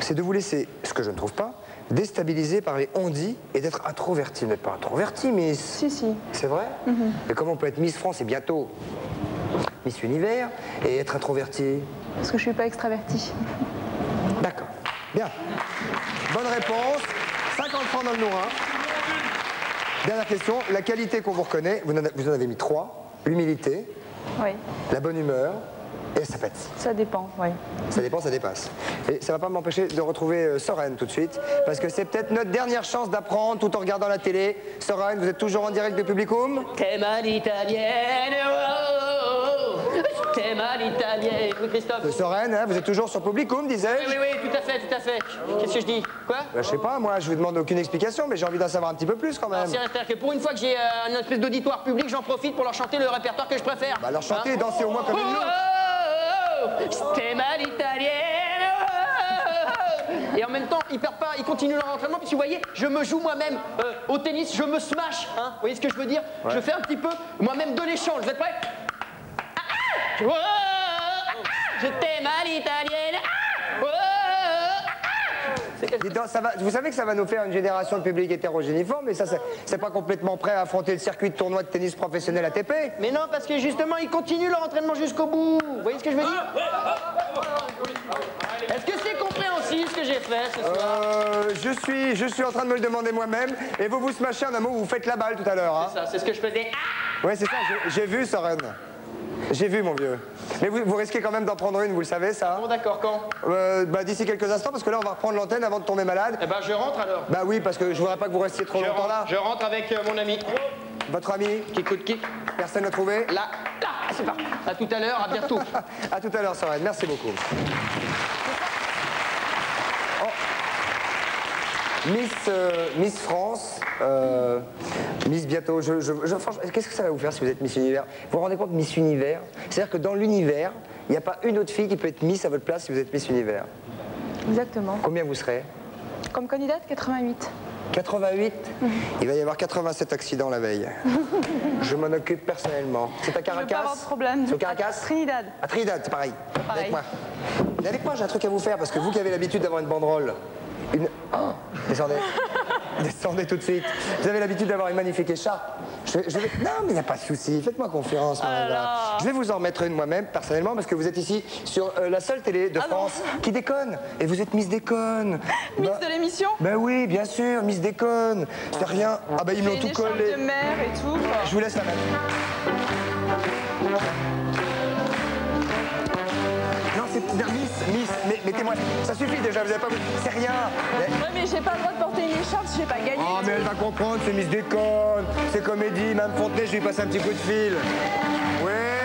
Speaker 4: c'est de vous laisser, ce que je ne trouve pas, déstabiliser par les on-dit et d'être introverti. Vous n'êtes pas introverti, Miss
Speaker 10: Si, si.
Speaker 4: C'est vrai
Speaker 10: Mhm.
Speaker 4: Mais comment on peut être Miss France et bientôt Miss Univers et être introverti
Speaker 10: Parce que je suis pas extravertie. [LAUGHS]
Speaker 4: D'accord. Bien. Bonne réponse. 50 francs dans le nourrin. Dernière question. La qualité qu'on vous reconnaît, vous en, a- vous en avez mis trois. L'humilité,
Speaker 10: Oui,
Speaker 4: la bonne humeur et sympathie.
Speaker 10: ça dépend, oui.
Speaker 4: Ça dépend, ça dépasse. Et ça va pas m'empêcher de retrouver euh, Soren tout de suite, parce que c'est peut-être notre dernière chance d'apprendre tout en regardant la télé. Soren, vous êtes toujours en direct de Publicum
Speaker 6: T'es mal italienne, oh, oh, oh. T'es mal italienne. Oui, Christophe.
Speaker 4: Euh, Soren, hein, vous êtes toujours sur Publicum, disais-je
Speaker 6: Oui, oui, oui, tout à fait, tout à fait. Qu'est-ce que je dis? Quoi?
Speaker 4: Bah, Je sais pas, moi, je vous demande aucune explication, mais j'ai envie d'en savoir un petit peu plus quand même.
Speaker 6: C'est-à-dire que pour une fois que j'ai euh, une espèce d'auditoire public, j'en profite pour leur chanter le répertoire que je préfère.
Speaker 4: Bah alors chantez et dansez au moins comme une
Speaker 6: Oh. Et en même temps, ils perdent pas, ils continuent leur entraînement, puis vous voyez, je me joue moi-même euh, au tennis, je me smash, hein. Vous voyez ce que je veux dire?
Speaker 4: Ouais.
Speaker 6: Je fais un petit peu moi-même de l'échange. Vous êtes prêts? Ah, ah. Je t'aime à l'italienne.
Speaker 4: Donc, ça va, vous savez que ça va nous faire une génération de public hétérogénéiforme, mais ça, c'est- c'est pas complètement prêt à affronter le circuit de tournoi de tennis professionnel ATP.
Speaker 6: Mais non, parce que justement, ils continuent leur entraînement jusqu'au bout. Vous voyez ce que je veux dire? Est-ce que c'est compréhensible ce que j'ai fait ce soir?
Speaker 4: Euh, je suis, je suis en train de me le demander moi-même, et vous vous smashez en un mot, vous faites la balle tout à l'heure. Hein.
Speaker 6: Ça, c'est ce que je faisais. Ah
Speaker 4: Ouais, c'est ça, j'ai vu, Soren. J'ai vu, mon vieux. Mais vous, vous risquez quand même d'en prendre une, vous le savez, ça
Speaker 6: Bon, d'accord, quand?
Speaker 4: Euh, bah, D'ici quelques instants, parce que là, on va reprendre l'antenne avant de tomber malade.
Speaker 6: Eh ben, je rentre alors.
Speaker 4: Bah oui, parce que je voudrais pas que vous restiez trop
Speaker 6: Je
Speaker 4: longtemps
Speaker 6: rentre,
Speaker 4: là.
Speaker 6: je rentre avec euh, mon ami.
Speaker 4: Votre ami
Speaker 6: Qui coûte qui?
Speaker 4: Personne n'a trouvé
Speaker 6: Là, là, c'est parti. À tout à l'heure, à bientôt. [LAUGHS]
Speaker 4: à tout à l'heure, Sorel. Merci beaucoup. Oh. Miss, euh, Miss France, euh, Miss bientôt. Je, je- je- franchement, Qu'est-ce que ça va vous faire si vous êtes Miss Univers? Vous vous rendez compte, Miss Univers? C'est-à-dire que dans l'univers, il n'y a pas une autre fille qui peut être Miss à votre place si vous êtes Miss Univers.
Speaker 10: Exactement.
Speaker 4: Combien vous serez?
Speaker 10: Comme candidate, 88.
Speaker 4: 88 [LAUGHS] Il va y avoir 87 accidents la veille. [LAUGHS] Je m'en occupe personnellement. C'est à
Speaker 10: Je pas
Speaker 4: Caracas
Speaker 10: avoir de problème.
Speaker 4: C'est au Caracas?
Speaker 10: Trinidad.
Speaker 4: À Trinidad, c'est pareil.
Speaker 10: Pareil.
Speaker 4: Avec moi. Avec moi, j'ai un truc à vous faire parce que vous qui avez l'habitude d'avoir une banderole. Une. Oh, descendez. [LAUGHS] descendez tout de suite. Vous avez l'habitude d'avoir une magnifique écharpe. Je vais- je vais- Non, mais il n'y a pas de souci. Faites-moi confiance. Je vais vous en remettre une moi-même, personnellement, parce que vous êtes ici sur euh, la seule télé de France qui déconne. Et vous êtes Miss Déconne. [LAUGHS]
Speaker 10: Miss
Speaker 4: Bah-
Speaker 10: de l'émission?
Speaker 4: Ben oui, bien sûr, Miss Déconne. C'est rien. Ah ben ils me l'ont
Speaker 10: J'ai
Speaker 4: tout collé.
Speaker 10: de mer et tout. quoi.
Speaker 4: Je vous laisse la mettre. Mettez-moi. Ça suffit déjà, vous avez pas. C'est rien. Mais-
Speaker 10: Ouais, mais j'ai pas le droit de porter une écharpe si j'ai pas gagné.
Speaker 4: Oh, mais elle va comprendre, c'est Miss Déconne. C'est comédie, même Fontenay, je lui passe un petit coup de fil. Ouais.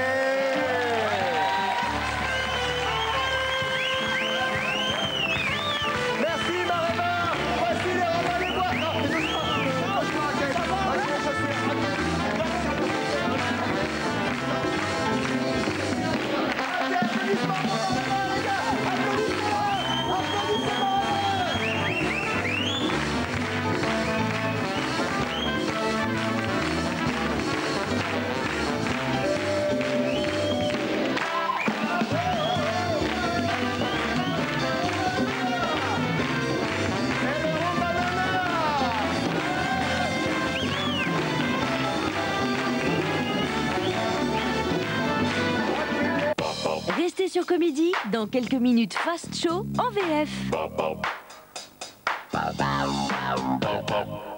Speaker 1: Dans quelques minutes Fast Show en VF.